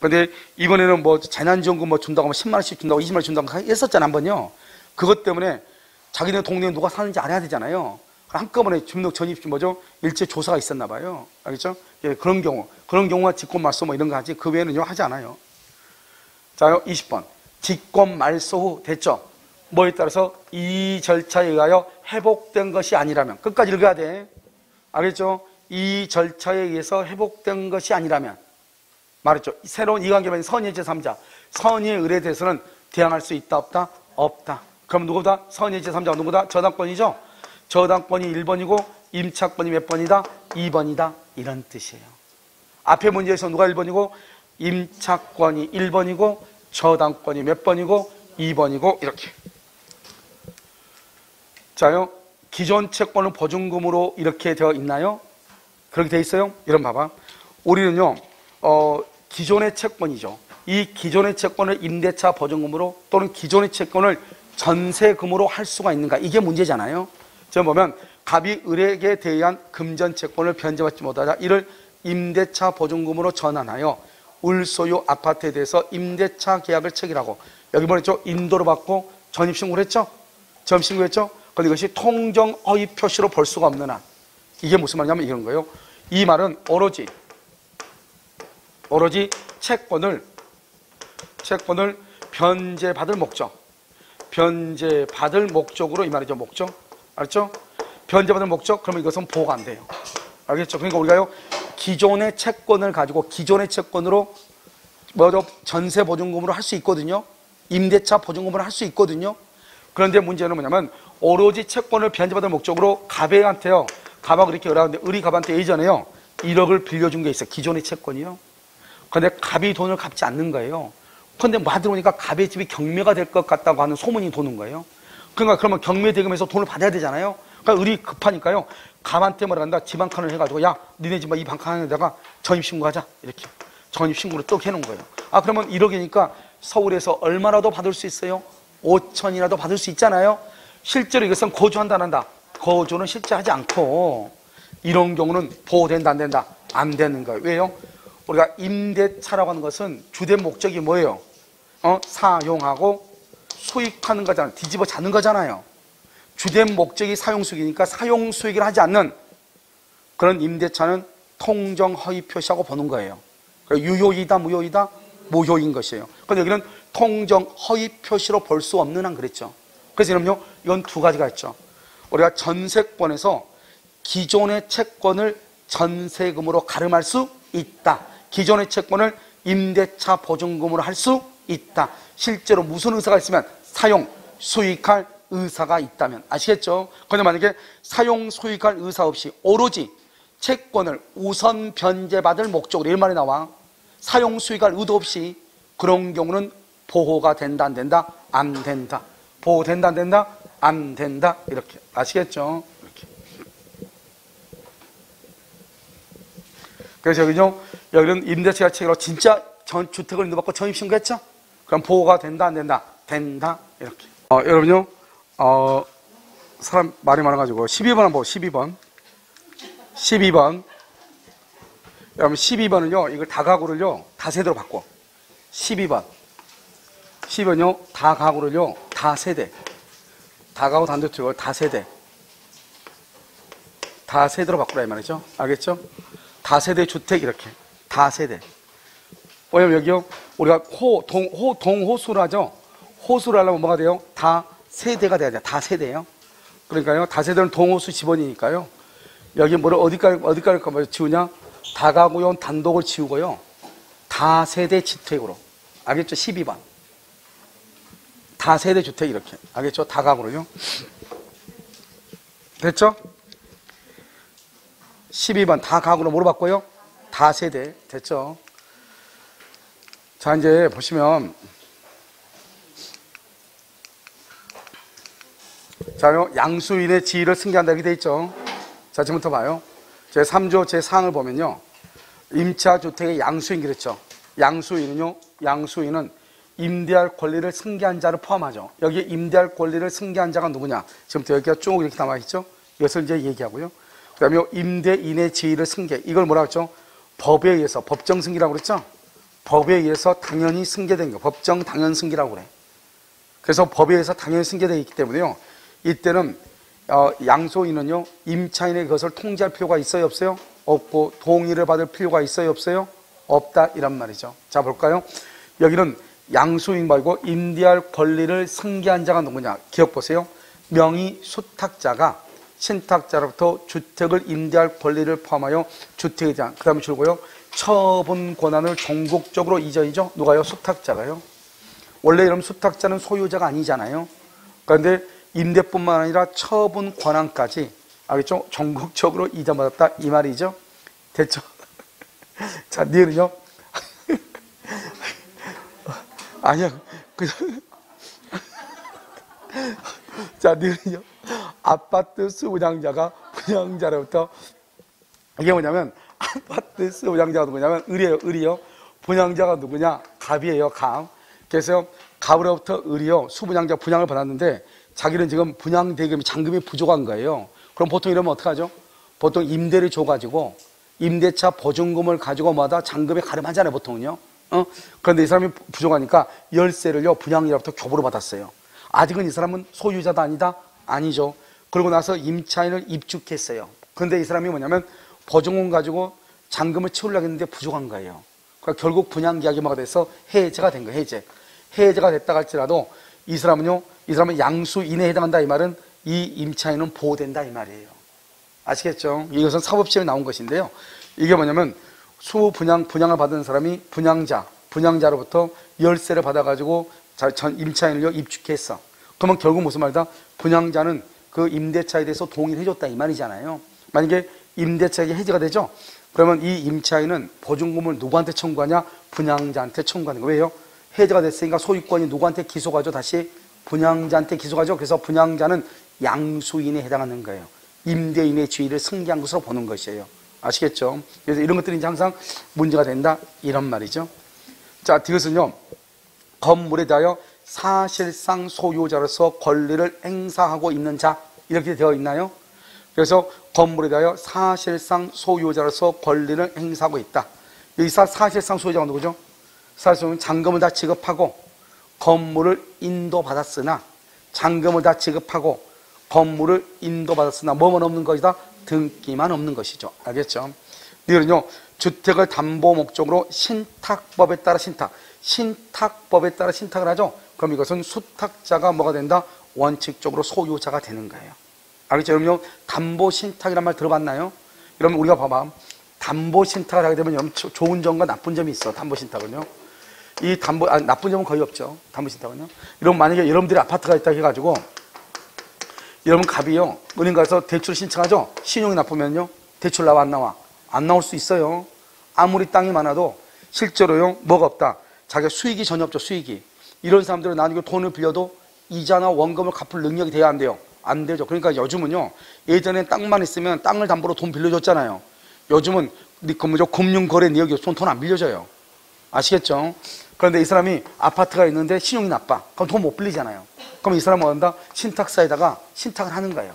근데 이번에는 뭐 재난지원금 뭐 준다고 하면 10만 원씩 준다고 20만 원 준다고 했었잖아 한 번요. 그것 때문에 자기네 동네에 누가 사는지 알아야 되잖아요. 한꺼번에 주민등록 전입 뭐죠? 일제 조사가 있었나 봐요. 알겠죠? 예, 그런 경우, 그런 경우가 직권 말소 뭐 이런 거 하지 그 외에는요 하지 않아요. 자요 20번 직권 말소 후 됐죠? 뭐에 따라서 이 절차에 의하여 회복된 것이 아니라면 끝까지 읽어야 돼. 알겠죠? 이 절차에 의해서 회복된 것이 아니라면 말했죠. 새로운 이관계면 선의 제3자 선의의 의뢰에 대해서는 대항할 수 있다 없다 없다. 그럼 누구보다 선의 제3자가 누구다? 저당권이죠? 저당권이 1번이고 임차권이 몇 번이다? 2번이다. 이런 뜻이에요. 앞에 문제에서 누가 1번이고 임차권이 1번이고 저당권이 몇 번이고 2번이고 이렇게. 자요. 기존 채권은 보증금으로 이렇게 되어 있나요? 그렇게 되어 있어요? 이런 봐봐. 우리는요. 어, 기존의 채권이죠. 이 기존의 채권을 임대차 보증금으로 또는 기존의 채권을 전세금으로 할 수가 있는가? 이게 문제잖아요. 지금 보면 갑이 을에게 대한 금전 채권을 변제받지 못하자 이를 임대차 보증금으로 전환하여 울 소유 아파트에 대해서 임대차 계약을 체결하고 여기 보냈죠 인도로 받고 전입신고를 했죠? 전입신고 했죠? 그런데 이것이 통정 허위 표시로 볼 수가 없는 한. 이게 무슨 말이냐면 이런 거예요. 이 말은 오로지 오로지 채권을 채권을 변제받을 목적 변제 받을 목적으로 이 말이죠. 목적. 알죠? 변제 받을 목적? 그러면 이것은 보호가 안 돼요. 알겠죠? 그러니까 우리가요, 기존의 채권을 가지고 기존의 채권으로 뭐죠? 전세 보증금으로 할 수 있거든요. 임대차 보증금으로 할 수 있거든요. 그런데 문제는 뭐냐면 오로지 채권을 변제받을 목적으로 갑에한테요. 갑하고 이렇게 을하는데 을이 갑한테 예전에요. 1억을 빌려준 게 있어요. 기존의 채권이요. 그런데 갑이 돈을 갚지 않는 거예요. 그런데 뭐 들어오니까 갑의 집이 경매가 될 것 같다고 하는 소문이 도는 거예요. 그러니까 그러면 경매 대금에서 돈을 받아야 되잖아요. 그러니까 을이 급하니까요. 갑한테 뭐라 한다. 집 한 칸을 해가지고 야 니네 집 이방 칸에다가 전입신고하자 이렇게 전입신고를 또 해놓은 거예요. 아 그러면 1억이니까 서울에서 얼마라도 받을 수 있어요? 5천이라도 받을 수 있잖아요. 실제로 이것은 거주한다 안 한다. 거주는 실제 하지 않고 이런 경우는 보호된다 안 된다 안 되는 거예요. 왜요? 우리가 임대차라고 하는 것은 주된 목적이 뭐예요? 어? 사용하고 수익하는 거잖아요. 뒤집어 자는 거잖아요. 주된 목적이 사용 수익이니까 사용 수익을 하지 않는 그런 임대차는 통정 허위 표시하고 보는 거예요. 그러니까 유효이다, 무효이다, 무효인 것이에요. 근데 여기는 통정 허위 표시로 볼 수 없는 한 그랬죠. 그래서 그럼요, 이건 두 가지가 있죠. 우리가 전세권에서 기존의 채권을 전세금으로 가름할 수 있다. 기존의 채권을 임대차 보증금으로 할 수 있다. 실제로 무슨 의사가 있으면 사용, 수익할 의사가 있다면 아시겠죠? 그런데 만약에 사용, 수익할 의사 없이 오로지 채권을 우선 변제받을 목적으로 이런 말이 나와 사용, 수익할 의도 없이 그런 경우는 보호가 된다 안 된다? 안 된다. 보호된다 안 된다? 안 된다. 이렇게 아시겠죠? 이렇게. 그래서 여기죠. 여기는 임대차 체계로 진짜 전 주택을 인도받고 전입신고했죠? 그럼 보호가 된다 안 된다? 된다 이렇게. 어, 여러분요. 어, 사람 말이 많아가지고 12번 한번 보고 12번. 12번. 여러분 12번은요. 이걸 다가구를요. 다세대로 바꿔. 12번. 12번요. 다가구를요. 다세대. 다가구 단독주택을 다세대. 다세대로 바꾸라 이 말이죠. 알겠죠? 다세대 주택 이렇게. 다세대. 왜냐면 여기요, 우리가 호, 동, 호, 동호수를 하죠? 호수를 하려면 뭐가 돼요? 다세대가 돼야 돼요. 다세대예요. 그러니까요, 다세대는 동호수 지번이니까요. 여기 뭐를 어디까지, 어디까지 지우냐? 다가구용 단독을 지우고요. 다세대 주택으로. 알겠죠? 12번. 다세대 주택 이렇게. 알겠죠? 다가구로요. 됐죠? 12번 다가구로 뭐로 바꿔요? 다 세대 됐죠? 자 이제 보시면 자 양수인의 지위를 승계한다 이렇게 돼 있죠. 자, 지금부터 봐요. 제 3조 제 4항을 보면요. 임차 주택의 양수인 그랬죠. 양수인은요, 양수인은 임대할 권리를 승계한 자를 포함하죠. 여기에 임대할 권리를 승계한 자가 누구냐? 지금부터 여기가 쭉 이렇게 남아 있죠. 이것을 이제 얘기하고요. 그 다음에 임대인의 지위를 승계. 이걸 뭐라 그랬죠? 법에 의해서, 법정 승계라고 그랬죠? 법에 의해서 당연히 승계된 거. 법정 당연 승계라고 그래. 그래서 법에 의해서 당연히 승계되어 있기 때문에요. 이때는 어, 양소인은요 임차인의 그것을 통제할 필요가 있어요 없어요? 없고 동의를 받을 필요가 있어요 없어요? 없다 이란 말이죠. 자 볼까요? 여기는 양소인 말고 임대할 권리를 승계한 자가 누구냐? 기억 보세요. 명의 수탁자가 신탁자로부터 주택을 임대할 권리를 포함하여 주택에 대한 그 다음에 줄고요. 처분 권한을 전국적으로 이전이죠. 누가요? 수탁자가요. 원래 이런 수탁자는 소유자가 아니잖아요. 그런데 임대뿐만 아니라 처분 권한까지 알겠죠? 전국적으로 이전받았다 이 말이죠. 됐죠? 자, 니은요? 아니야. 그, 자, 니은요? 아파트 수분양자가 분양자로부터 이게 뭐냐면 아파트 수분양자가 누구냐면 을이에요, 을이요. 분양자가 누구냐? 갑이에요, 갑. 그래서 갑으로부터 을이요. 수분양자 분양을 받았는데 자기는 지금 분양 대금이 잔금이 부족한 거예요. 그럼 보통 이러면 어떡하죠? 보통 임대를 줘가지고 임대차 보증금을 가지고 마다 잔금에 가름하잖아요, 보통은요. 어? 그런데 이 사람이 부족하니까 열쇠를요, 분양자로부터 교부로 받았어요. 아직은 이 사람은 소유자도 아니다? 아니죠. 그러고 나서 임차인을 입축했어요. 그런데 이 사람이 뭐냐면 보증금 가지고 잔금을 치우려고 했는데 부족한 거예요. 그러니까 결국 분양 계약이 돼서 해제가 된 거예요, 해제. 해제가 됐다 할지라도 이 사람은요, 이 사람은 양수 이내에 해당한다 이 말은 이 임차인은 보호된다 이 말이에요. 아시겠죠? 이것은 사법시험에 나온 것인데요. 이게 뭐냐면 수 분양 분양을 받은 사람이 분양자 분양자로부터 열쇠를 받아가지고 전 임차인을요 입축했어. 그러면 결국 무슨 말이다? 분양자는 그 임대차에 대해서 동의를 해줬다 이 말이잖아요. 만약에 임대차가 해제가 되죠? 그러면 이 임차인은 보증금을 누구한테 청구하냐? 분양자한테 청구하는 거예요. 왜요? 해제가 됐으니까 소유권이 누구한테 기소가죠? 다시 분양자한테 기소가죠. 그래서 분양자는 양수인에 해당하는 거예요. 임대인의 지위를 승계한 것으로 보는 것이에요. 아시겠죠? 그래서 이런 것들이 이제 항상 문제가 된다. 이런 말이죠. 자, 이것은요. 건물에 대하여 사실상 소유자로서 권리를 행사하고 있는 자. 이렇게 되어 있나요? 그래서 건물에 대하여 사실상 소유자로서 권리를 행사하고 있다. 여기서 사실상 소유자가 누구죠? 사실상 잔금을 다 지급하고 건물을 인도받았으나 잔금을 다 지급하고 건물을 인도받았으나 뭐만 없는 것이다? 등기만 없는 것이죠. 알겠죠? 이거는요, 주택을 담보 목적으로 신탁법에 따라 신탁, 신탁법에 따라 신탁을 하죠. 그럼 이것은 수탁자가 뭐가 된다? 원칙적으로 소유자가 되는 거예요. 알겠죠? 여러분, 담보 신탁이란 말 들어봤나요? 여러분, 우리가 봐봐. 담보 신탁을 하게 되면 여러분, 좋은 점과 나쁜 점이 있어, 담보 신탁은요. 이 담보, 아, 나쁜 점은 거의 없죠. 담보 신탁은요. 여러분, 만약에 여러분들이 아파트가 있다 해가지고, 여러분 갑이요. 은행 가서 대출 신청하죠. 신용이 나쁘면요. 대출 나와 안 나와? 안 나올 수 있어요. 아무리 땅이 많아도 실제로요. 뭐가 없다. 자기가 수익이 전혀 없죠. 수익이. 이런 사람들은 나중에 돈을 빌려도 이자나 원금을 갚을 능력이 돼야 안 돼요. 안 되죠. 그러니까 요즘은요. 예전에 땅만 있으면 땅을 담보로 돈 빌려줬잖아요. 요즘은 그 뭐죠? 금융거래 내역이 없으면 돈 안 빌려줘요. 아시겠죠? 그런데 이 사람이 아파트가 있는데 신용이 나빠. 그럼 돈 못 빌리잖아요. 그럼 이 사람은 한다? 신탁사에다가 신탁을 하는 거예요.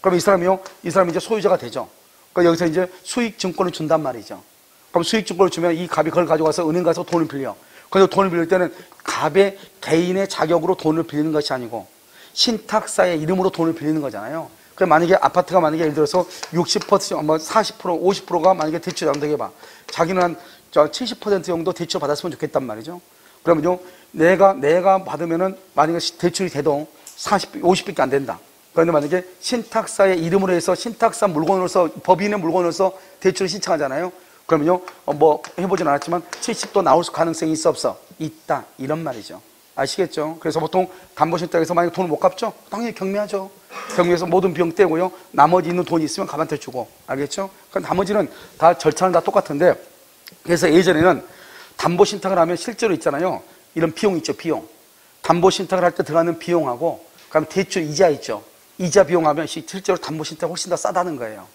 그럼 이 사람이요? 이 사람이 이제 소유자가 되죠. 그럼 여기서 이제 수익증권을 준단 말이죠. 그럼 수익증권을 주면 이 갑이 그걸 가져가서 은행 가서 돈을 빌려. 그래서 돈을 빌릴 때는 갑의 개인의 자격으로 돈을 빌리는 것이 아니고 신탁사의 이름으로 돈을 빌리는 거잖아요. 그럼 만약에 아파트가 만약에 예를 들어서 60%, 뭐 40%, 50%가 만약에 대출이 나온다고 해봐. 자기는 한 70% 정도 대출 받았으면 좋겠단 말이죠. 그러면요, 내가, 내가 받으면은 만약에 대출이 돼도 40, 50밖에 안 된다. 그런데 만약에 신탁사의 이름으로 해서 신탁사 물건으로서, 법인의 물건으로서 대출을 신청하잖아요. 그러면요, 어, 뭐 해보진 않았지만 70도 나올 가능성이 있어 없어? 있다. 이런 말이죠. 아시겠죠? 그래서 보통 담보신탁에서 만약에 돈을 못 갚죠? 당연히 경매하죠. 경매에서 모든 비용 떼고요. 나머지 있는 돈이 있으면 가만히 주고. 알겠죠? 그럼 나머지는 다 절차는 다 똑같은데 그래서 예전에는 담보신탁을 하면 실제로 있잖아요. 이런 비용 있죠, 비용. 담보신탁을 할 때 들어가는 비용하고, 그다음 대출 이자 있죠. 이자 비용하면 시- 실제로 담보신탁 훨씬 더 싸다는 거예요.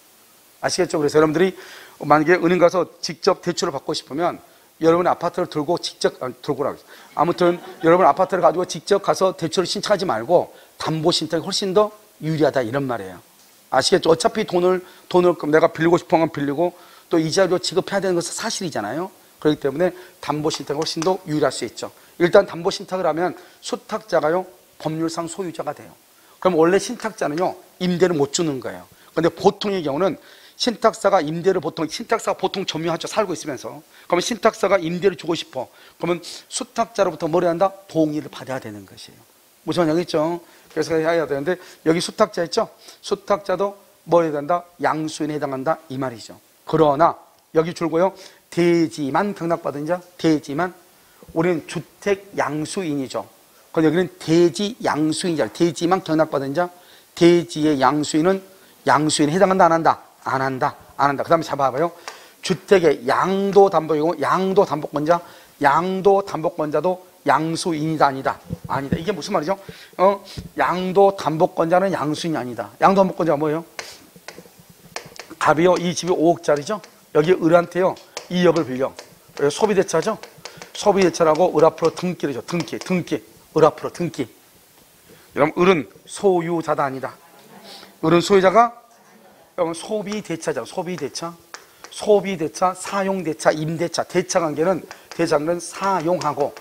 아시겠죠? 그래서 여러분들이 만약에 은행 가서 직접 대출을 받고 싶으면 여러분 아파트를 들고 직접 아니, 들고라고. 아무튼 여러분 아파트를 가지고 직접 가서 대출을 신청하지 말고 담보 신탁이 훨씬 더 유리하다 이런 말이에요. 아시겠죠? 어차피 돈을 돈을 내가 빌리고 싶은 건 빌리고 또 이자료 지급해야 되는 것은 사실이잖아요. 그렇기 때문에 담보 신탁이 훨씬 더 유리할 수 있죠. 일단 담보 신탁을 하면 수탁자가요 법률상 소유자가 돼요. 그럼 원래 신탁자는요 임대를 못 주는 거예요. 근데 보통의 경우는 신탁사가 임대를 보통 신탁사가 보통 점유하죠. 살고 있으면서. 그러면 신탁사가 임대를 주고 싶어. 그러면 수탁자로부터 뭘 해야 한다? 동의를 받아야 되는 것이에요. 무슨 말이겠죠? 그래서 해야 되는데 여기 수탁자 있죠? 수탁자도 뭐 해야 된다? 양수인에 해당한다. 이 말이죠. 그러나 여기 줄고요. 대지만 경락받은 자 대지만 우리는 주택 양수인이죠. 그럼 여기는 대지 양수인자 대지만 경락받은 자 대지의 양수인은 양수인에 해당한다 안 한다 안 한다 안 한다. 그 다음에 잡아봐요. 주택의 양도 담보이고 양도 담보권자 양도 담보권자도 양수인이다 아니다. 아니다. 이게 무슨 말이죠? 어? 양도 담보권자는 양수인이 아니다. 양도 담보권자가 뭐예요? 갑이요? 이 집이 5억짜리죠? 여기 을한테요. 2억을 빌려. 여기 소비대차죠? 소비대차라고 을 앞으로 등기를 줘. 등기 등기. 을 앞으로 등기. 여러분 을은 소유자다 아니다. 을은 소유자가 여러분 소비 대차죠. 소비 대차. 소비 대차, 사용 대차, 임대차. 대차 관계는 대장은 사용하고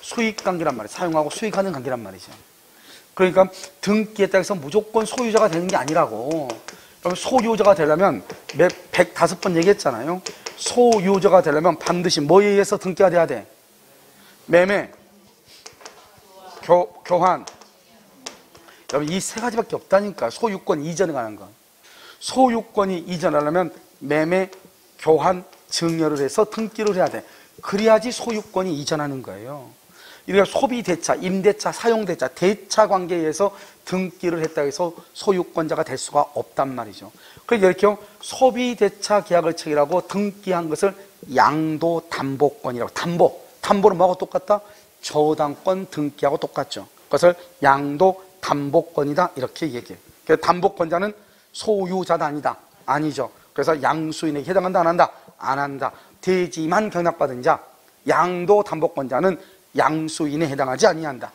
수익 관계란 말이에요. 사용하고 수익하는 관계란 말이죠. 그러니까 등기했다 해서 무조건 소유자가 되는 게 아니라고. 그럼 소유자가 되려면 몇 105번 얘기했잖아요. 소유자가 되려면 반드시 뭐에 의해서 등기가 돼야 돼? 매매, 교, 교환. 여러분 이 세 가지밖에 없다니까. 소유권 이전에 관한 건. 소유권이 이전하려면 매매, 교환, 증여를 해서 등기를 해야 돼. 그래야지 소유권이 이전하는 거예요. 이래가 소비 대차, 임대차, 사용 대차, 대차 관계에서 등기를 했다 해서 소유권자가 될 수가 없단 말이죠. 그래서 이렇게 소비 대차 계약을 체결하고 등기한 것을 양도 담보권이라고. 담보. 담보는 뭐하고 똑같다? 저당권 등기하고 똑같죠. 그것을 양도 담보권이다. 이렇게 얘기해요. 그래서 담보권자는 소유자다 아니다. 아니죠. 그래서 양수인에게 해당한다 안 한다? 안 한다. 대지만 경락받은 자, 양도 담보권자는 양수인에 해당하지 아니한다.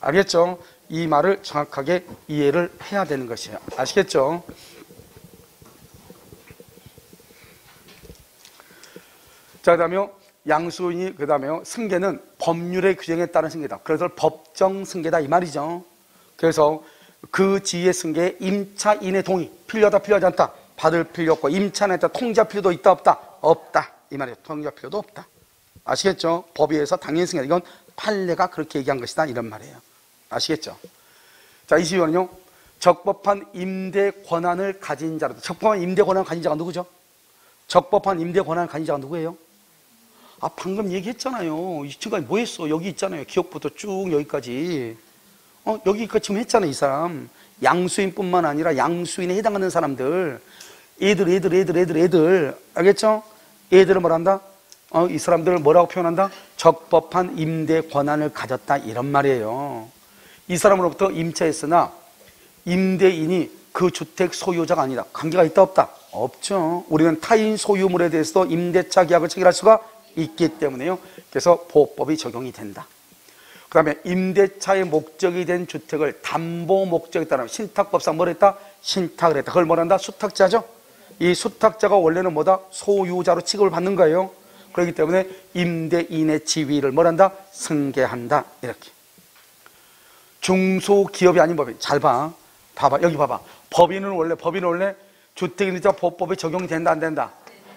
알겠죠? 이 말을 정확하게 이해를 해야 되는 것이에요. 아시겠죠? 자, 그다음에 양수인이 그다음에요. 승계는 법률의 규정에 따른 승계다. 그래서 법정 승계다 이 말이죠. 그래서 그 지위의 승계에 임차 인의 동의. 필요하다 필요하지 않다. 받을 필요 없고 임차인한테 통지할 필요도 있다 없다. 없다. 이 말이에요. 통지할 필요도 없다. 아시겠죠? 법에 의해서 당연히 승계 이건 판례가 그렇게 얘기한 것이다. 이런 말이에요. 아시겠죠? 자 22번은요 적법한 임대 권한을 가진 자로 적법한 임대 권한을 가진 자가 누구죠? 적법한 임대 권한을 가진 자가 누구예요? 아 방금 얘기했잖아요. 이 친구가 뭐 했어? 여기 있잖아요. 기억부터 쭉 여기까지 어, 여기 그 지금 했잖아, 이 사람. 양수인뿐만 아니라 양수인에 해당하는 사람들. 애들, 애들, 애들, 애들, 애들. 알겠죠? 애들을 뭐란다? 어, 이 사람들을 뭐라고 표현한다? 적법한 임대 권한을 가졌다. 이런 말이에요. 이 사람으로부터 임차했으나 임대인이 그 주택 소유자가 아니다. 관계가 있다, 없다? 없죠. 우리는 타인 소유물에 대해서도 임대차 계약을 체결할 수가 있기 때문에요. 그래서 보호법이 적용이 된다. 그 다음에 임대차의 목적이 된 주택을 담보 목적에 따르면 신탁법상 뭘 했다? 신탁을 했다. 그걸 뭐란다? 수탁자죠? 이 수탁자가 원래는 뭐다? 소유자로 취급을 받는 거예요. 그렇기 때문에 임대인의 지위를 뭐란다? 승계한다. 이렇게. 중소기업이 아닌 법인. 잘 봐. 봐봐. 여기 봐봐. 법인은 원래, 법인은 원래 주택임대차 보호법에 적용이 된다, 안 된다?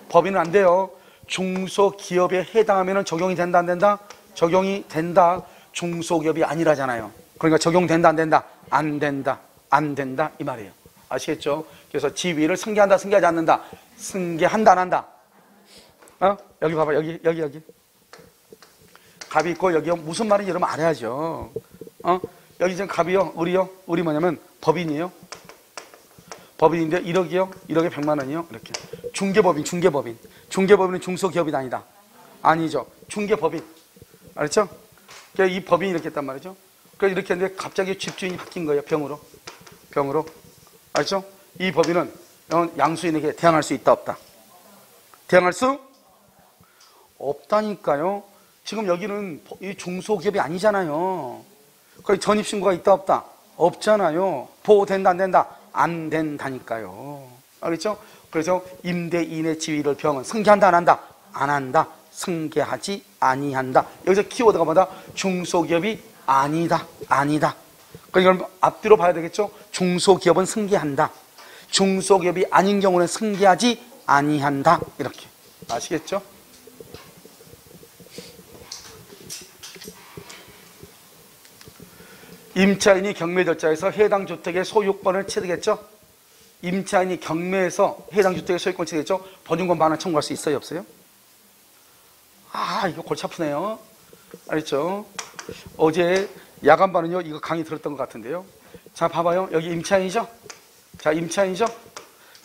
법인은 안 돼요. 중소기업에 해당하면 적용이 된다, 안 된다? 적용이 된다. 중소기업이 아니라잖아요. 그러니까 적용된다 안 된다? 안 된다. 안 된다 이 말이에요. 아시겠죠? 그래서 지위를 승계한다 승계하지 않는다. 승계한다 안 한다. 어? 여기 봐봐 여기 여기 여기. 갑이 있고 여기 무슨 말인지 여러분 알아야죠. 어? 여기 지금 갑이요. 우리요. 우리 뭐냐면 법인이에요. 법인인데 1억이요. 1억에 100만 원이요. 이렇게. 중개법인 중개법인. 중개법인은 중소기업이 아니다. 아니죠. 중개법인. 알았죠? 그러니까 이 법인이 이렇게 했단 말이죠. 그래서 이렇게 했는데 갑자기 집주인이 바뀐 거예요, 병으로. 병으로. 알죠? 이 법인은 양수인에게 대항할 수 있다, 없다? 대항할 수 없다니까요. 지금 여기는 이 중소기업이 아니잖아요. 거기 전입신고가 있다, 없다? 없잖아요. 보호된다, 안 된다? 안 된다니까요. 알겠죠? 그래서 임대인의 지위를 병은 승계한다, 안 한다? 안 한다. 승계하지 아니한다. 여기서 키워드가 뭐다? 중소기업이 아니다, 아니다. 그러니까 앞뒤로 봐야 되겠죠? 중소기업은 승계한다. 중소기업이 아닌 경우는 승계하지 아니한다. 이렇게. 아시겠죠? 임차인이 경매절차에서 해당 주택의 소유권을 취득했죠? 임차인이 경매에서 해당 주택의 소유권 취득했죠? 보증금 반환 청구할 수 있어요? 없어요? 아, 이거 골치 아프네요. 알겠죠? 어제 야간반은요, 이거 강의 들었던 것 같은데요. 자, 봐봐요. 여기 임차인이죠? 자, 임차인이죠?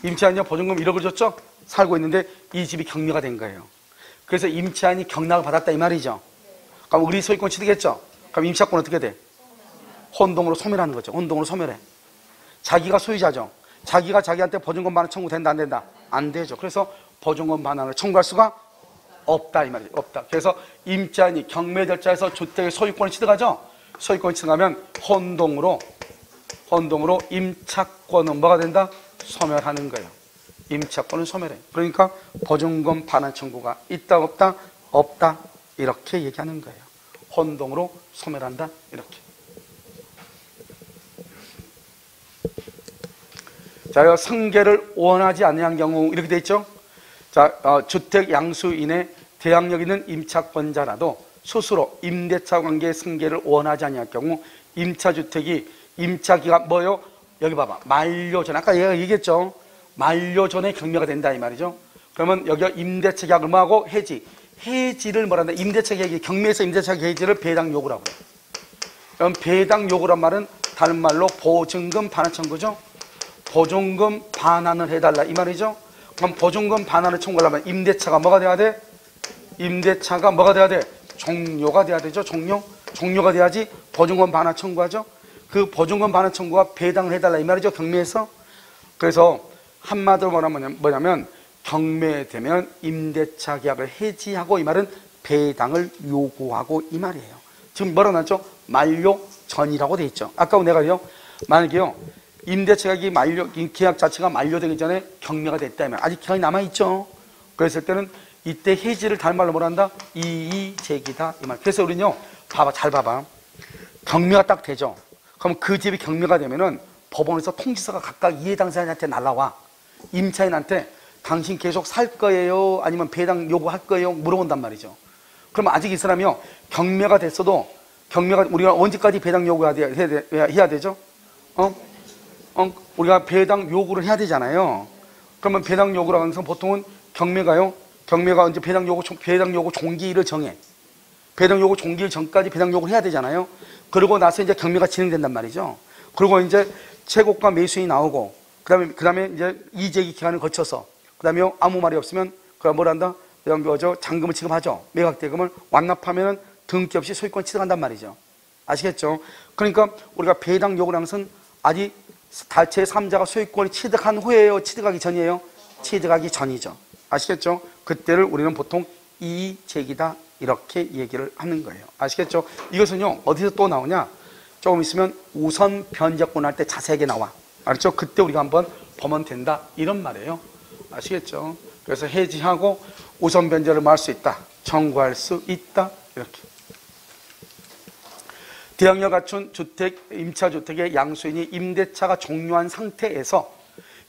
임차인이 보증금 1억을 줬죠? 살고 있는데 이 집이 경매가 된 거예요. 그래서 임차인이 경락을 받았다 이 말이죠. 그럼 우리 소유권 취득했죠? 그럼 임차권 어떻게 돼? 혼동으로 소멸하는 거죠. 혼동으로 소멸해. 자기가 소유자죠. 자기가 자기한테 보증금 반환 청구된다 안 된다? 안 되죠. 그래서 보증금 반환을 청구할 수가 없다 이 말이에요. 없다. 그래서 임차인이 경매 절차에서 주택의 소유권을 취득하죠. 소유권 을 취득하면 혼동으로 혼동으로 임차권은 뭐가 된다? 소멸하는 거예요. 임차권은 소멸해. 그러니까 보증금 반환 청구가 있다 없다? 없다. 이렇게 얘기하는 거예요. 혼동으로 소멸한다. 이렇게. 자, 승계를 원하지 않는 경우 이렇게 돼 있죠. 자, 어, 주택 양수인의 대항력 있는 임차권자라도 스스로 임대차 관계 승계를 원하지 않을 경우 임차주택이 임차기가 뭐요? 여기 봐봐. 만료 전 아까 얘가 얘기했죠. 만료 전에 경매가 된다 이 말이죠. 그러면 여기 임대차 계약을 뭐하고 해지. 해지를 뭐란다? 임대차 계약이 경매에서 임대차 해지를 배당 요구라고 해요. 그럼 배당 요구란 말은 다른 말로 보증금 반환 청구죠. 보증금 반환을 해달라 이 말이죠. 그럼 보증금 반환을 청구하려면 임대차가 뭐가 돼야 돼? 임대차가 뭐가 돼야 돼? 종료가 돼야 되죠. 종료. 종료가 돼야지 보증금 반환 청구하죠. 그 보증금 반환 청구가 배당을 해달라 이 말이죠. 경매에서. 그래서 한마디로 뭐냐면, 뭐냐면 경매되면 임대차 계약을 해지하고 이 말은 배당을 요구하고 이 말이에요. 지금 뭐라 놨죠? 만료 전이라고 돼 있죠. 아까 내가요. 만약에요. 임대차 계약이 만료, 계약 자체가 만료되기 전에 경매가 됐다면 아직 기간이 남아있죠. 그랬을 때는 이때 해지를 다른 말로 뭐란다? 이의제기다. 이 말. 그래서 우리는요, 봐봐, 잘 봐봐. 경매가 딱 되죠. 그럼 그 집이 경매가 되면은 법원에서 통지서가 각각 이해 당사자한테 날라와. 임차인한테 당신 계속 살 거예요? 아니면 배당 요구할 거예요? 물어본단 말이죠. 그럼 아직 이 사람이요, 경매가 됐어도 경매가 우리가 언제까지 배당 요구해야 돼, 해야 되죠? 어? 어? 우리가 배당 요구를 해야 되잖아요. 그러면 배당 요구라고 하면서 보통은 경매가요, 경매가 이제 배당 요구, 배당 요구 종기일을 정해. 배당 요구 종기일 전까지 배당 요구를 해야 되잖아요. 그러고 나서 이제 경매가 진행된단 말이죠. 그리고 이제 최고가 매수인이 나오고, 그 다음에, 그 다음에 이제 이재기 기간을 거쳐서, 그 다음에 아무 말이 없으면, 그럼 뭘 한다? 그다음 뭐죠? 잔금을 지급하죠. 매각 대금을 완납하면 등기 없이 소유권 취득한단 말이죠. 아시겠죠? 그러니까 우리가 배당 요구라는 것은 아직 달체 3자가 소유권을 취득한 후에요? 취득하기 전이에요? 취득하기 전이죠. 아시겠죠? 그때를 우리는 보통 이의제기다 이렇게 얘기를 하는 거예요. 아시겠죠? 이것은요 어디서 또 나오냐? 조금 있으면 우선 변제권 할 때 자세하게 나와. 알죠? 그때 우리가 한번 보면 된다 이런 말이에요. 아시겠죠? 그래서 해지하고 우선 변제를 말 수 있다. 청구할 수 있다. 이렇게. 대항력 갖춘 주택, 임차주택의 양수인이 임대차가 종료한 상태에서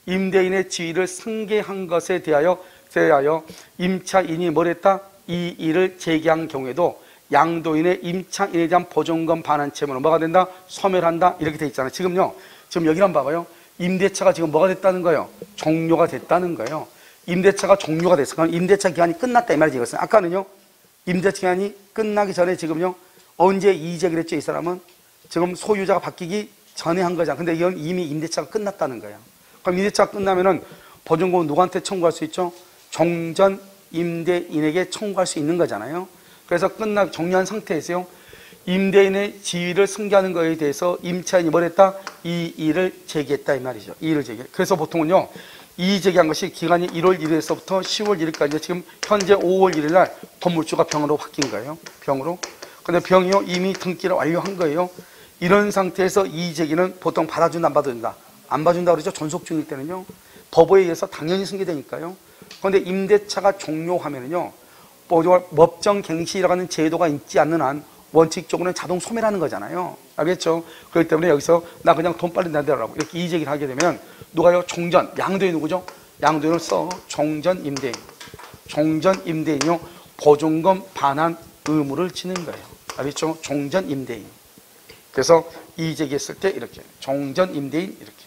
임대인의 지위를 승계한 것에 대하여 대하여 임차인이 뭘 했다? 이 일을 제기한 경우에도 양도인의 임차인에 대한 보증금 반환 채무는 뭐가 된다? 소멸한다? 이렇게 돼 있잖아요. 지금요. 지금 여기 한번 봐봐요. 임대차가 지금 뭐가 됐다는 거예요? 종료가 됐다는 거예요. 임대차가 종료가 됐어. 그럼 임대차 기간이 끝났다 이 말이지 이것은. 아까는요. 임대차 기간이 끝나기 전에 지금요. 언제 이의제기를 했죠 이 사람은? 지금 소유자가 바뀌기 전에 한 거잖아. 근데 이건 이미 임대차가 끝났다는 거예요. 그럼 임대차가 끝나면은 보증금은 누구한테 청구할 수 있죠? 종전 임대인에게 청구할 수 있는 거잖아요. 그래서 끝나 종료한 상태에서요. 임대인의 지위를 승계하는 것에 대해서 임차인이 뭘 했다? 이 일을 제기했다 이 말이죠. 이 일을 제기. 그래서 보통은요. 이 제기한 것이 기간이 1월 1일에서부터 10월 1일까지 지금 현재 5월 1일 날 건물주가 병으로 바뀐 거예요. 병으로. 근데 병이요 이미 등기를 완료한 거예요. 이런 상태에서 이 제기는 보통 받아준다 안 받아준다. 안 받아준다 그러죠. 전속 중일 때는요. 법에 의해서 당연히 승계되니까요. 그런데 임대차가 종료하면은요. 뭐 법정갱신이라고 하는 제도가 있지 않는 한 원칙적으로는 자동 소멸하는 거잖아요. 알겠죠? 그렇기 때문에 여기서 나 그냥 돈 빨리 내달라고 이렇게 이의제기를 하게 되면 누가요? 종전, 양도인 누구죠? 양도인을 써 종전 임대인. 종전 임대인이요. 보증금 반환 의무를 지는 거예요. 알겠죠? 종전 임대인. 그래서 이의제기했을 때 이렇게 종전 임대인 이렇게.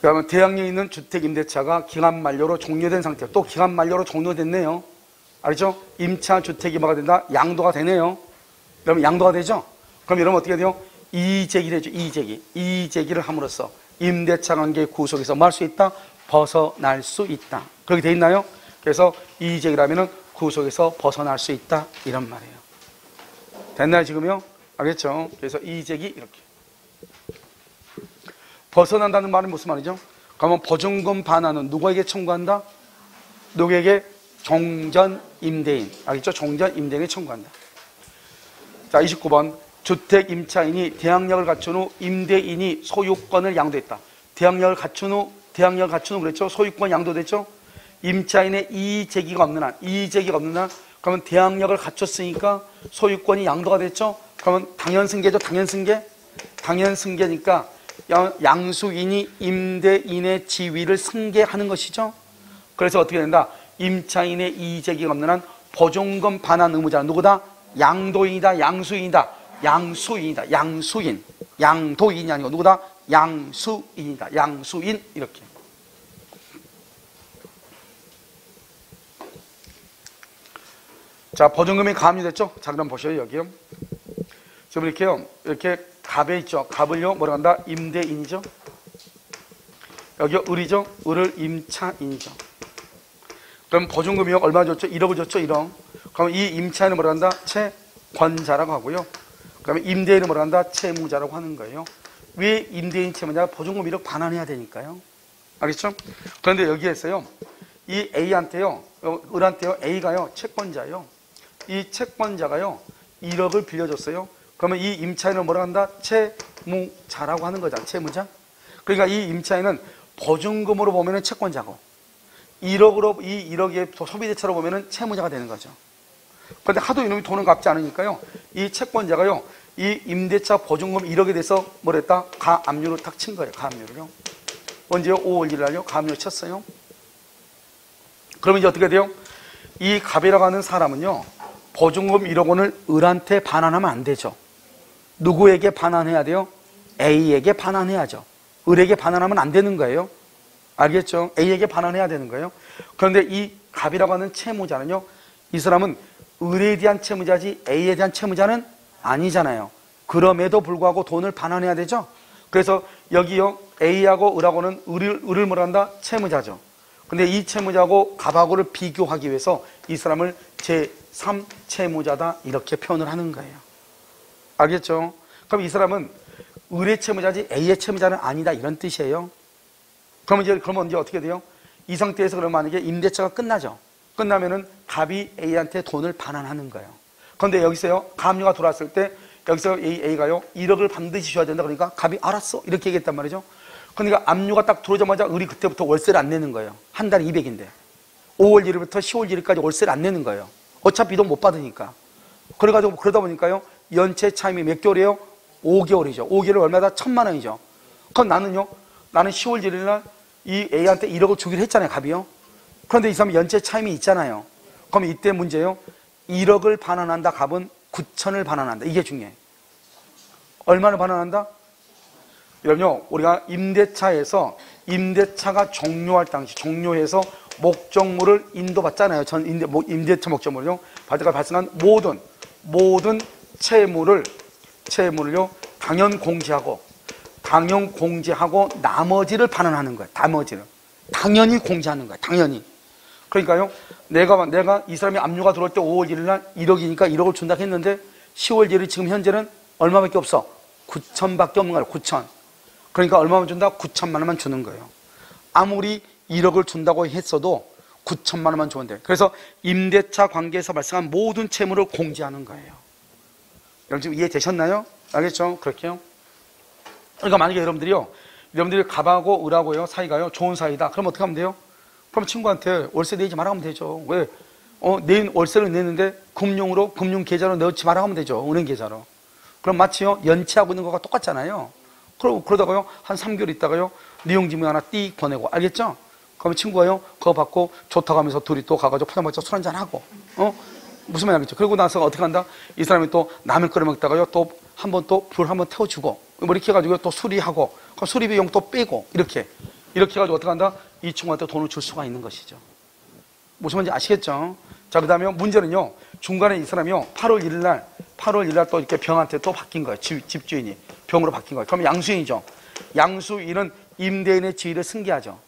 그러면 대학에 있는 주택 임대차가 기간 만료로 종료된 상태. 또 기간 만료로 종료됐네요. 알죠? 임차 주택이 뭐가 된다? 양도가 되네요. 그러면 양도가 되죠? 그럼 여러분 어떻게 돼요? 이의제기를 해죠. 이의제기. 이의제기를 함으로써 임대차 관계 구속에서 뭐 할 수 있다? 벗어날 수 있다. 그렇게 돼 있나요? 그래서 이의제기라면은 구속에서 벗어날 수 있다. 이런 말이에요. 됐나요, 지금요? 알겠죠? 그래서 이의제기 이렇게. 벗어난다는 말은 무슨 말이죠? 그러면 보증금 반환은 누구에게 청구한다? 누구에게? 종전 임대인. 알겠죠? 종전 임대인에 청구한다. 자, 29번. 주택 임차인이 대항력을 갖춘 후 임대인이 소유권을 양도했다. 대항력을 갖춘 후, 대항력을 갖춘 후 그랬죠? 소유권 양도됐죠? 임차인의 이의 제기가 없는 한, 이의 제기가 없는 한, 그러면 대항력을 갖췄으니까 소유권이 양도가 됐죠? 그러면 당연승계죠? 당연승계? 당연승계니까 양수인이 임대인의 지위를 승계하는 것이죠. 그래서 어떻게 된다? 임차인의 이의제기가 없는 한 보증금 반환 의무자 누구다? 양도인이다. 양수인이다. 양수인이다. 양수인. 양도인이 아니고 누구다? 양수인이다. 양수인 이렇게. 자, 보증금이 가압류됐죠? 자, 그럼 보셔요, 여기요. 지금 이렇게요. 이렇게 갑에 있죠. 갑을요, 뭐라 한다? 임대인이죠. 여기 을이죠. 을을 임차인이죠. 그럼 보증금이요, 얼마 줬죠? 1억을 줬죠, 1억. 그럼 이 임차인은 뭐라 한다? 채권자라고 하고요. 그러면 임대인은 뭐라 한다? 채무자라고 하는 거예요. 왜 임대인 채무자 보증금 1억 반환해야 되니까요. 알겠죠? 그런데 여기에서요, 이 A한테요, 을한테요, A가요, 채권자요. 이 채권자가요, 1억을 빌려줬어요. 그러면 이 임차인을 뭐라 한다? 채무자라고 하는 거잖아. 채무자. 그러니까 이 임차인은 보증금으로 보면은 채권자고 1억으로 이 1억의 소비대차로 보면은 채무자가 되는 거죠. 그런데 하도 이놈이 돈을 갚지 않으니까요. 이 채권자가요. 이 임대차 보증금 1억에 대해서 뭐랬다? 가압류를 탁친 거예요. 가압류를요. 언제요? 5월 1일 날요. 가압류 쳤어요. 그러면 이제 어떻게 돼요? 이 갑이라고 하는 사람은요. 보증금 1억 원을 을한테 반환하면 안 되죠. 누구에게 반환해야 돼요? A에게 반환해야죠. 을에게 반환하면 안 되는 거예요. 알겠죠? A에게 반환해야 되는 거예요. 그런데 이 갑이라고 하는 채무자는요. 이 사람은 을에 대한 채무자지 A에 대한 채무자는 아니잖아요. 그럼에도 불구하고 돈을 반환해야 되죠. 그래서 여기요. A하고 을하고는 을을, 을을 뭐란다? 채무자죠. 근데 이 채무자하고 갑하고를 비교하기 위해서 이 사람을 제3채무자다 이렇게 표현을 하는 거예요. 알겠죠? 그럼 이 사람은 을의 채무자지 A의 채무자는 아니다 이런 뜻이에요. 그러면 이제 그러면 이제 어떻게 돼요? 이 상태에서 그러면 만약에 임대차가 끝나죠. 끝나면은 갑이 A한테 돈을 반환하는 거예요. 그런데 여기서요 가압류가 돌아왔을 때 여기서 A, A가요 1억을 반드시 줘야 된다 그러니까 갑이 알았어 이렇게 얘기했단 말이죠. 그러니까 압류가 딱 들어오자마자 을이 그때부터 월세를 안 내는 거예요. 한 달에 200인데 5월 1일부터 10월 1일까지 월세를 안 내는 거예요. 어차피 돈 못 받으니까. 그래가지고 그러다 보니까요 연체 차임이 몇 개월이에요? 5개월이죠. 5개월 얼마다? 천만 원이죠. 그럼 나는요 나는 10월 1일 날 이 A한테 1억을 주기로 했잖아요, 갑이요. 그런데 이 사람이 연체 차임이 있잖아요. 그럼 이때 문제요. 1억을 반환한다, 갑은 9천을 반환한다. 이게 중요해. 얼마를 반환한다? 여러분요, 우리가 임대차에서 임대차가 종료할 당시, 종료해서 목적물을 인도받잖아요. 전 임대, 임대차 목적물을요. 발대가 발생한 모든, 모든 채무를, 채무를요, 당연 공제하고, 당연 공제하고 나머지를 반환하는 거예요. 나머지를. 당연히 공제하는 거야. 당연히. 그러니까요. 내가 내가 이 사람이 압류가 들어올 때 5월 1일 날 1억이니까 1억을 준다 했는데 10월 1일 지금 현재는 얼마밖에 없어? 9천밖에 없는 거야. 9천. 그러니까 얼마만 준다? 9천만 원만 주는 거예요. 아무리 1억을 준다고 했어도 9천만 원만 주는데. 그래서 임대차 관계에서 발생한 모든 채무를 공제하는 거예요. 여러분 지금 이해되셨나요? 알겠죠? 그렇게요. 그러니까 만약에 여러분들이요. 여러분들이 갑하고 을하고요. 사이가요. 좋은 사이다. 그럼 어떻게 하면 돼요? 그럼 친구한테 월세 내지 말아 하면 되죠. 왜? 어, 내 월세를 내는데 금융으로 금융 계좌로 넣지 말아 하면 되죠. 은행 계좌로. 그럼 마치요. 연체하고 있는 거가 똑같잖아요. 그러, 그러다가요. 한 3개월 있다가요. 내용지문 하나 띡 보내고. 알겠죠? 그러면 친구가요. 그거 받고 좋다고 하면서 둘이 또 가가지고 포장마차 술 한잔 하고. 어? 무슨 말인지 알겠죠? 그러고 나서 어떻게 한다? 이 사람이 또 라면 끓여 먹다가요. 또 한 번 또 불 한번 태워주고. 뭐 이렇게 해가지고 또 수리하고. 그럼 수리 비 용 또 빼고. 이렇게. 이렇게 해가지고 어떻게 한다? 이 친구한테 돈을 줄 수가 있는 것이죠. 무슨 말인지 아시겠죠? 자, 그 다음에 문제는요, 중간에 이 사람이요, 8월 1일 날, 8월 1일 날 또 이렇게 병한테 또 바뀐 거예요. 집, 집주인이. 병으로 바뀐 거예요. 그러면 양수인이죠. 양수인은 임대인의 지위를 승계하죠.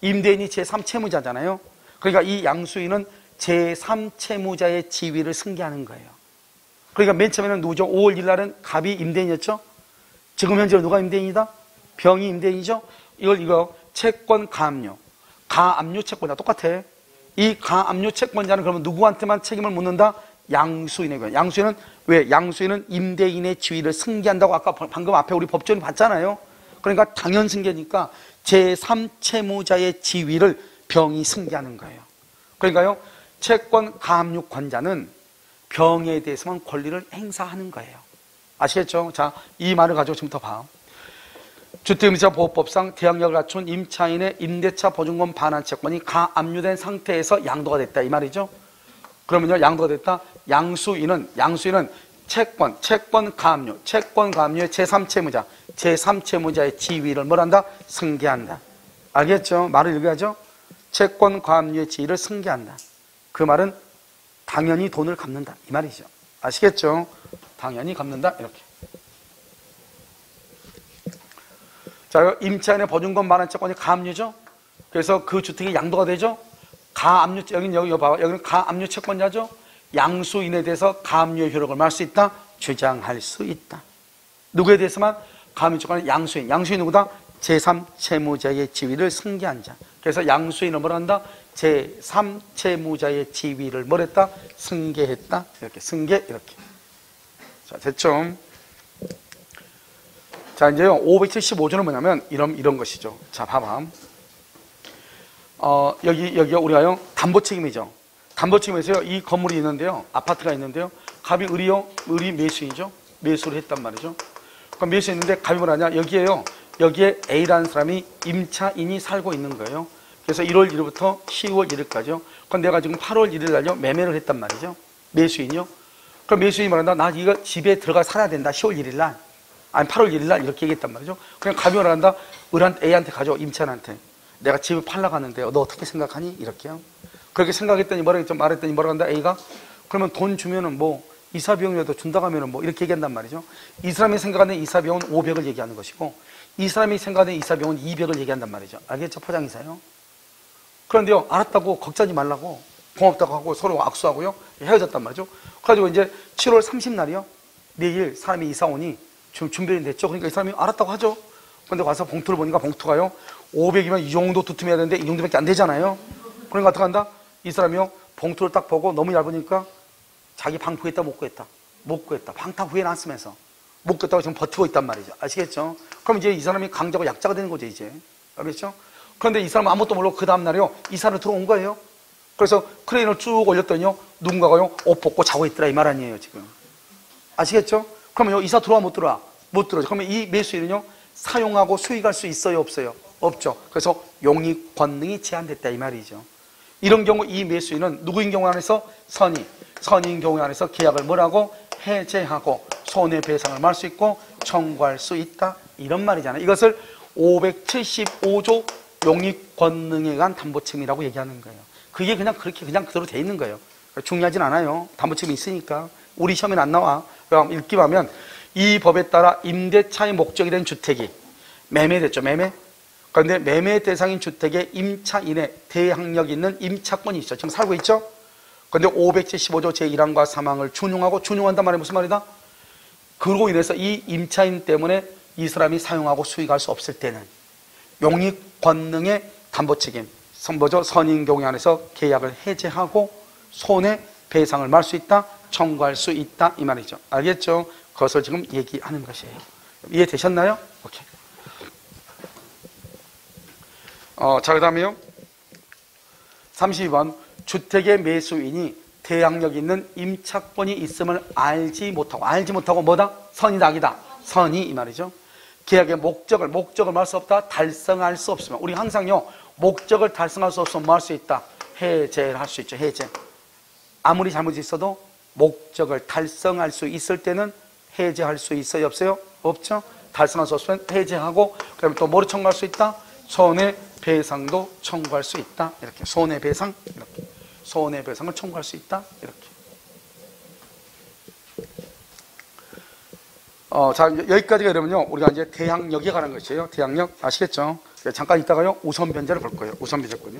임대인이 제3채무자잖아요. 그러니까 이 양수인은 제3채무자의 지위를 승계하는 거예요. 그러니까 맨 처음에는 누구죠? 5월 1일 날은 갑이 임대인이었죠? 지금 현재는 누가 임대인이다? 병이 임대인이죠? 이걸 이거 채권 가압류. 가압류 채권자 똑같아. 이 가압류 채권자는 그러면 누구한테만 책임을 묻는다? 양수인에게. 양수인은 왜? 양수인은 임대인의 지위를 승계한다고 아까 방금 앞에 우리 법전이 봤잖아요. 그러니까 당연 승계니까 제3채무자의 지위를 병이 승계하는 거예요. 그러니까요. 채권 가압류 권자는 병에 대해서만 권리를 행사하는 거예요. 아시겠죠? 자, 이 말을 가지고 지금부터 봐. 주택임대차 보호법상 대항력을 갖춘 임차인의 임대차 보증금 반환 채권이 가압류된 상태에서 양도가 됐다 이 말이죠. 그러면요 양도가 됐다. 양수인은 양수인은 채권, 채권 가압류, 채권 가압류의 제3채무자, 제3채무자의 지위를 뭘한다? 승계한다. 알겠죠? 말을 읽어야죠. 채권 가압류의 지위를 승계한다. 그 말은 당연히 돈을 갚는다 이 말이죠. 아시겠죠? 당연히 갚는다 이렇게. 자, 임차인의 보증금 만원 채권이 가압류죠. 그래서 그 주택이 양도가 되죠. 가압류 여기는 여기 봐봐. 여기는 가압류 채권자죠. 양수인에 대해서 가압류의 효력을 말할 수 있다. 주장할 수 있다. 누구에 대해서만 가압류 채권은 양수인. 양수인 누구다? 제3 채무자의 지위를 승계한 자. 그래서 양수인은 뭘 한다? 제3채무자의 지위를 뭘 했다? 승계했다. 이렇게 승계 이렇게. 자, 됐죠? 자, 이제요, 575조는 뭐냐면, 이런, 이런 것이죠. 자, 봐봐. 어, 여기, 여기가 우리가요, 담보 책임이죠. 담보 책임에서요, 이 건물이 있는데요, 아파트가 있는데요, 갑이 을이요, 을이 매수이죠. 매수를 했단 말이죠. 그럼 매수했는데 갑이 뭐라냐, 여기에요, 여기에 A라는 사람이 임차인이 살고 있는 거예요. 그래서 1월 1일부터 10월 1일까지요. 그럼 내가 지금 8월 1일 날요, 매매를 했단 말이죠. 매수인이요. 그럼 매수인이 말한다, 나 이거 집에 들어가 살아야 된다, 10월 1일 날. 아니 8월 1일 날 이렇게 얘기했단 말이죠. 그냥 가면을 한다. 을한 A한테 가져 임찬한테. 내가 집을 팔러 가는데 너 어떻게 생각하니? 이렇게요. 그렇게 생각했더니 뭐라 했죠? 말했더니 뭐라 한다 A가 그러면 돈 주면은 뭐 이사 비용이라도 준다고 하면은 뭐 이렇게 얘기한단 말이죠. 이 사람이 생각하는 이사 비용은 500을 얘기하는 것이고 이 사람이 생각하는 이사 비용은 200을 얘기한단 말이죠. 알겠죠? 포장이사요. 그런데요. 알았다고 걱정하지 말라고 고맙다고 하고 서로 악수하고요. 헤어졌단 말이죠. 그래가지고 이제 7월 30날이요. 내일 사람이 이사 오니 지금 준비는 됐죠. 그러니까 이 사람이 알았다고 하죠. 근데 와서 봉투를 보니까 봉투가요. 500이면 이 정도 두툼해야 되는데 이 정도밖에 안 되잖아요. 그러니까 어떻게 한다? 이 사람이요. 봉투를 딱 보고 너무 얇으니까 자기 방 구했다 못 구했다. 못 구했다. 방다 구해놨으면서 못 구했다고 지금 버티고 있단 말이죠. 아시겠죠? 그럼 이제 이 사람이 강자고 약자가 되는 거죠, 이제. 알겠죠? 그런데 이 사람은 아무것도 모르고 그 다음날에요. 이사를 들어온 거예요. 그래서 크레인을 쭉 올렸더니요. 누군가가요. 옷 벗고 자고 있더라. 이 말 아니에요, 지금. 아시겠죠? 그러면 이사 들어와 못 들어와? 못 들어오죠. 그러면 이 매수인은요, 사용하고 수익할 수 있어요, 없어요? 없죠. 그래서 용익 권능이 제한됐다 이 말이죠. 이런 경우 이 매수인은 누구인 경우 안에서 선의, 선의인 경우 안에서 계약을 뭐라고 해제하고 손해배상을 말할 수 있고 청구할 수 있다 이런 말이잖아요. 이것을 575조 용익 권능에 관한 담보책임이라고 얘기하는 거예요. 그게 그냥 그렇게 그냥 그대로 돼 있는 거예요. 중요하진 않아요. 담보책임이 있으니까 우리 시험에 안 나와. 그럼 읽기만 하면 이 법에 따라 임대차의 목적이 된 주택이 매매됐죠. 매매. 그런데 매매 대상인 주택에 임차인의 대항력 있는 임차권이 있어. 지금 살고 있죠? 그런데 575조 제1항과 3항을 준용하고 준용한단 말이 무슨 말이다? 그로 인해서 이 임차인 때문에 이 사람이 사용하고 수익할 수 없을 때는 용익 권능의 담보 책임, 선보죠 선인 경우 안에서 계약을 해제하고 손해 배상을 말할 수 있다, 청구할 수 있다 이 말이죠. 알겠죠? 그것을 지금 얘기하는 것이에요. 이해되셨나요? 오케이. 어, 자, 그 다음에요. 32번. 주택의 매수인이 대항력 있는 임차권이 있음을 알지 못하고, 알지 못하고 뭐다? 선이 낙이다. 선이 이 말이죠. 계약의 목적을, 목적을 말할 수 없다. 달성할 수 없으면. 우리 항상요, 목적을 달성할 수 없으면 뭐 할 수 있다? 해제를 할 수 있죠. 해제. 아무리 잘못이 있어도 목적을 달성할 수 있을 때는 해제할 수 있어요? 없어요? 없죠? 달성할 수 없으면 해제하고, 그다음에 또 뭐를 청구할 수 있다? 손해 배상도 청구할 수 있다. 이렇게. 손해 배상, 이렇게. 손해 배상을 청구할 수 있다. 이렇게. 어, 자, 여기까지가 이러면요. 우리가 이제 대항력에 관한 것이에요. 대항력. 아시겠죠? 잠깐 이따가요. 우선 변제를 볼 거예요. 우선 변제권요.